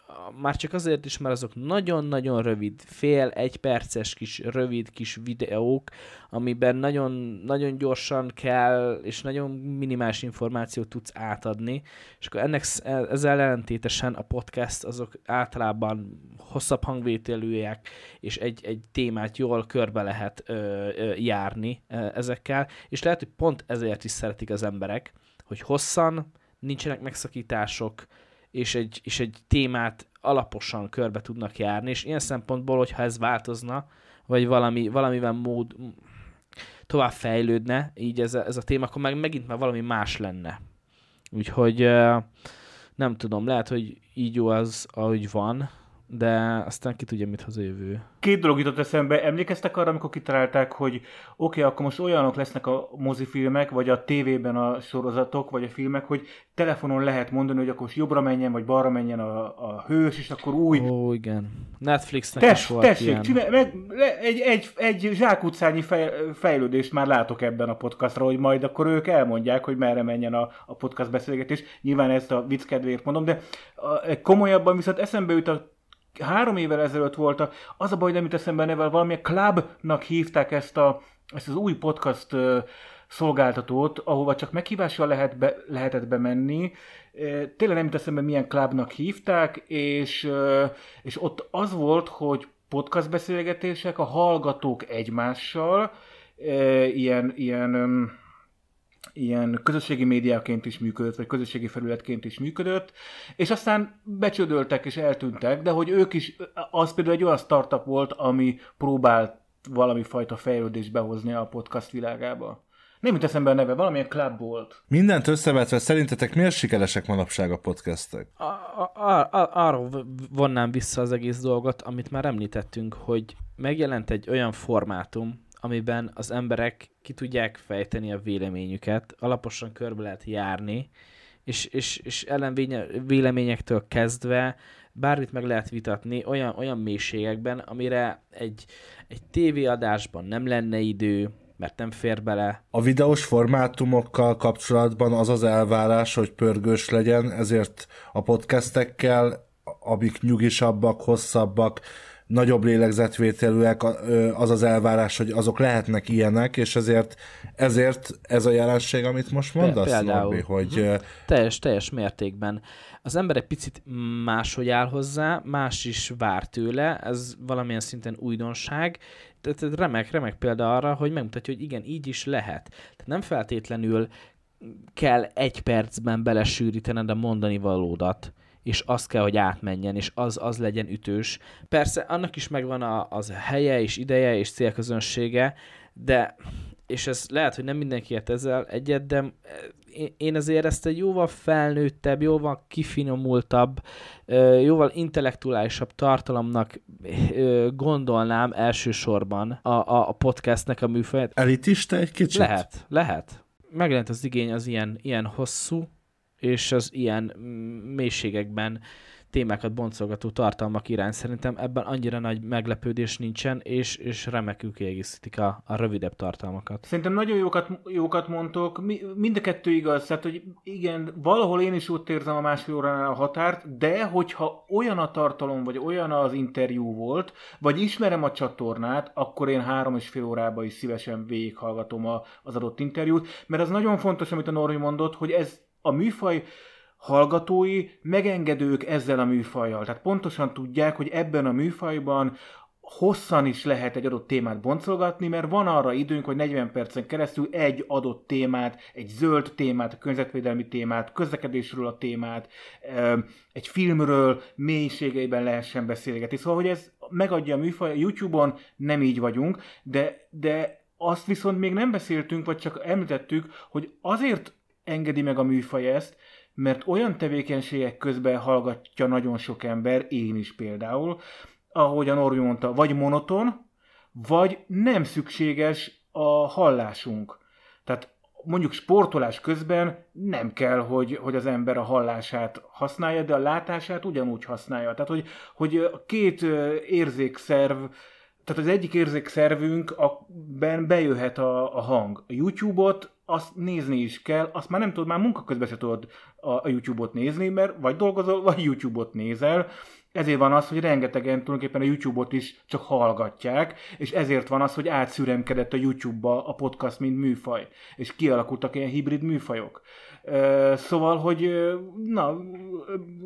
már csak azért is, mert azok nagyon-nagyon rövid, fél, egy perces kis rövid kis videók, amiben nagyon, nagyon gyorsan kell, és nagyon minimális információt tudsz átadni, és akkor ennek sz- ezzel ellentétesen a podcast azok általában hosszabb hangvételűek, és egy, egy témát jól körbe lehet ö, ö, járni ö, ezekkel, és lehet, hogy pont ezért is szeretik az emberek, hogy hosszan, nincsenek megszakítások, és egy, és egy témát alaposan körbe tudnak járni, és ilyen szempontból, hogyha ez változna, vagy valami, valamivel mód tovább fejlődne, így ez a, ez a téma, akkor meg megint már valami más lenne. Úgyhogy nem tudom, lehet, hogy így jó az, ahogy van, de aztán ki tudja, mit hoz a jövő. Két dolog jutott eszembe. Emlékeztek arra, amikor kitalálták, hogy oké, okay, akkor most olyanok lesznek a mozifilmek, vagy a tévében a sorozatok, vagy a filmek, hogy telefonon lehet mondani, hogy akkor most jobbra menjen, vagy balra menjen a, a hős, és akkor új... Ó, igen. Netflixnek Tess, is volt tessék, ilyen. csinálj, meg, le, egy, egy, egy zsákutcányi fej, fejlődést már látok ebben a podcastra, hogy majd akkor ők elmondják, hogy merre menjen a, a podcast beszélgetés. Nyilván ezt a vicc kedvéért mondom, de a, komolyabban viszont eszembe jut a három évvel ezelőtt volt az a baj, nem jut eszembe a neve, valamilyen clubnak hívták ezt, a, ezt az új podcast szolgáltatót, ahova csak meghívással lehet be, lehetett bemenni. Tényleg nem jut eszembe, milyen clubnak hívták, és, és ott az volt, hogy podcast beszélgetések, a hallgatók egymással, ilyen, ilyen ilyen közösségi médiaként is működött, vagy közösségi felületként is működött, és aztán becsődöltek és eltűntek, de hogy ők is, az például egy olyan startup volt, ami próbált valami fajta fejlődést behozni a podcast világába. Nem jut eszembe a neve, valamilyen club volt. Mindent összevetve szerintetek miért sikeresek manapság a podcastek? A, a, a, arról vonnám vissza az egész dolgot, amit már említettünk, hogy megjelent egy olyan formátum, amiben az emberek ki tudják fejteni a véleményüket, alaposan körbe lehet járni, és, és, és ellenvénye- véleményektől kezdve bármit meg lehet vitatni olyan, olyan mélységekben, amire egy, egy tévéadásban nem lenne idő, mert nem fér bele. A videós formátumokkal kapcsolatban az az elvárás, hogy pörgős legyen, ezért a podcastekkel, amik nyugisabbak, hosszabbak, nagyobb lélegzetvételűek, az az elvárás, hogy azok lehetnek ilyenek, és ezért, ezért ez a jelenség, amit most mondasz, például. Norbi, hogy ö, Teljes, teljes mértékben. Az ember egy picit máshogy áll hozzá, más is vár tőle, ez valamilyen szinten újdonság. Tehát remek, remek példa arra, hogy megmutatja, hogy igen, így is lehet. Tehát nem feltétlenül kell egy percben belesűrítened a mondani valódat, és az kell, hogy átmenjen, és az, az legyen ütős. Persze, annak is megvan a, az helye, és ideje, és célközönsége, de, és ez lehet, hogy nem mindenki ért ezzel egyet, de én- én azért ezt egy jóval felnőttebb, jóval kifinomultabb, jóval intellektuálisabb tartalomnak gondolnám elsősorban a, a, a podcastnek a műfaját. elitista egy kicsit? Lehet, lehet. Megjelent az igény az ilyen, ilyen hosszú, és az ilyen mm, mélységekben témákat boncolgató tartalmak iránt. Szerintem ebben annyira nagy meglepődés nincsen, és, és remekül kiegészítik a, a rövidebb tartalmakat. Szerintem nagyon jókat, jókat mondtok, Mi, mind a kettő igaz, tehát hogy igen, valahol én is ott érzem a másfél óránál a határt, de hogyha olyan a tartalom, vagy olyan az interjú volt, vagy ismerem a csatornát, akkor én három és fél órába is szívesen végighallgatom a, az adott interjút, mert az nagyon fontos, amit a Normi mondott, hogy ez a műfaj hallgatói megengedők ezzel a műfajjal. Tehát pontosan tudják, hogy ebben a műfajban hosszan is lehet egy adott témát boncolgatni, mert van arra időnk, hogy 40 percen keresztül egy adott témát, egy zöld témát, környezetvédelmi témát, közlekedésről a témát, egy filmről mélységeiben lehessen beszélgetni. Szóval, hogy ez megadja a műfaj, a YouTube-on nem így vagyunk, de, de azt viszont még nem beszéltünk, vagy csak említettük, hogy azért engedi meg a műfaj ezt, mert olyan tevékenységek közben hallgatja nagyon sok ember, én is például, ahogy a Norbi mondta, vagy monoton, vagy nem szükséges a hallásunk. Tehát mondjuk sportolás közben nem kell, hogy, hogy az ember a hallását használja, de a látását ugyanúgy használja. Tehát, hogy, hogy a két érzékszerv, tehát az egyik érzékszervünkben bejöhet a, a hang. A YouTube-ot azt nézni is kell, azt már nem tudod, már munka közben se tudod a, a YouTube-ot nézni, mert vagy dolgozol, vagy YouTube-ot nézel, ezért van az, hogy rengetegen tulajdonképpen a YouTube-ot is csak hallgatják, és ezért van az, hogy átszüremkedett a YouTube-ba a podcast, mint műfaj, és kialakultak ilyen hibrid műfajok. Szóval, hogy na,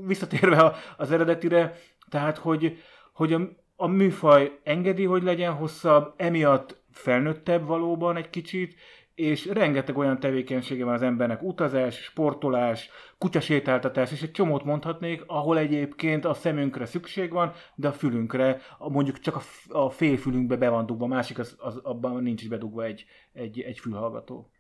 visszatérve az eredetire, tehát, hogy, hogy a, a műfaj engedi, hogy legyen hosszabb, emiatt felnőttebb valóban egy kicsit, és rengeteg olyan tevékenysége van az embernek, utazás, sportolás, kutyasétáltatás, és egy csomót mondhatnék, ahol egyébként a szemünkre szükség van, de a fülünkre, mondjuk csak a, félfülünkbe be van dugva, másik az, az, abban nincs is bedugva egy, egy, egy fülhallgató.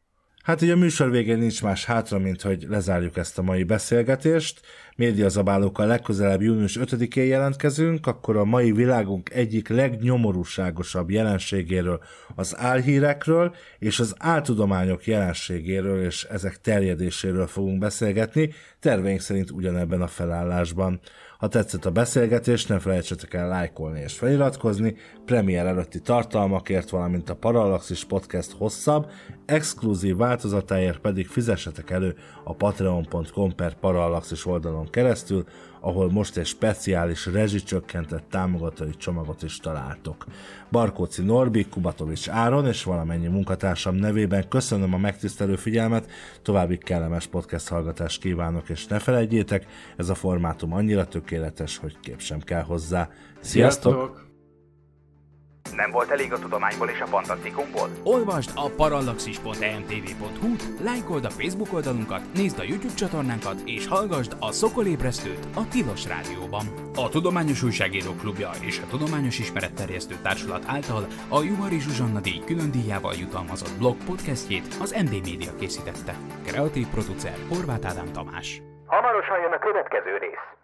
Hát ugye a műsor végén nincs más hátra, mint hogy lezárjuk ezt a mai beszélgetést. Médiazabálókkal legközelebb június 5-én jelentkezünk, akkor a mai világunk egyik legnyomorúságosabb jelenségéről, az álhírekről és az áltudományok jelenségéről és ezek terjedéséről fogunk beszélgetni, terveink szerint ugyanebben a felállásban. Ha tetszett a beszélgetés, ne felejtsetek el lájkolni és feliratkozni, premier előtti tartalmakért, valamint a Parallaxis Podcast hosszabb, exkluzív változatáért pedig fizessetek elő a patreon.com per Parallaxis oldalon keresztül, ahol most egy speciális rezsicsökkentett támogatói csomagot is találtok. Barkóci Norbi, Kubatovics Áron és valamennyi munkatársam nevében köszönöm a megtisztelő figyelmet, további kellemes podcast hallgatást kívánok, és ne felejtjétek, ez a formátum annyira tökéletes, hogy kép sem kell hozzá. Sziasztok! Sziasztok! Nem volt elég a tudományból és a fantasztikumból? Olvasd a parallaxis.emtv.hu, lájkold a Facebook oldalunkat, nézd a YouTube csatornánkat, és hallgassd a Szokolébresztőt a Tilos Rádióban. A Tudományos Újságírók Klubja és a Tudományos Ismeretterjesztő Társulat által a Juhari Zsuzsanna díj külön díjával jutalmazott blog podcastjét az MD Media készítette. Kreatív producer Horváth Ádám Tamás. Hamarosan jön a következő rész.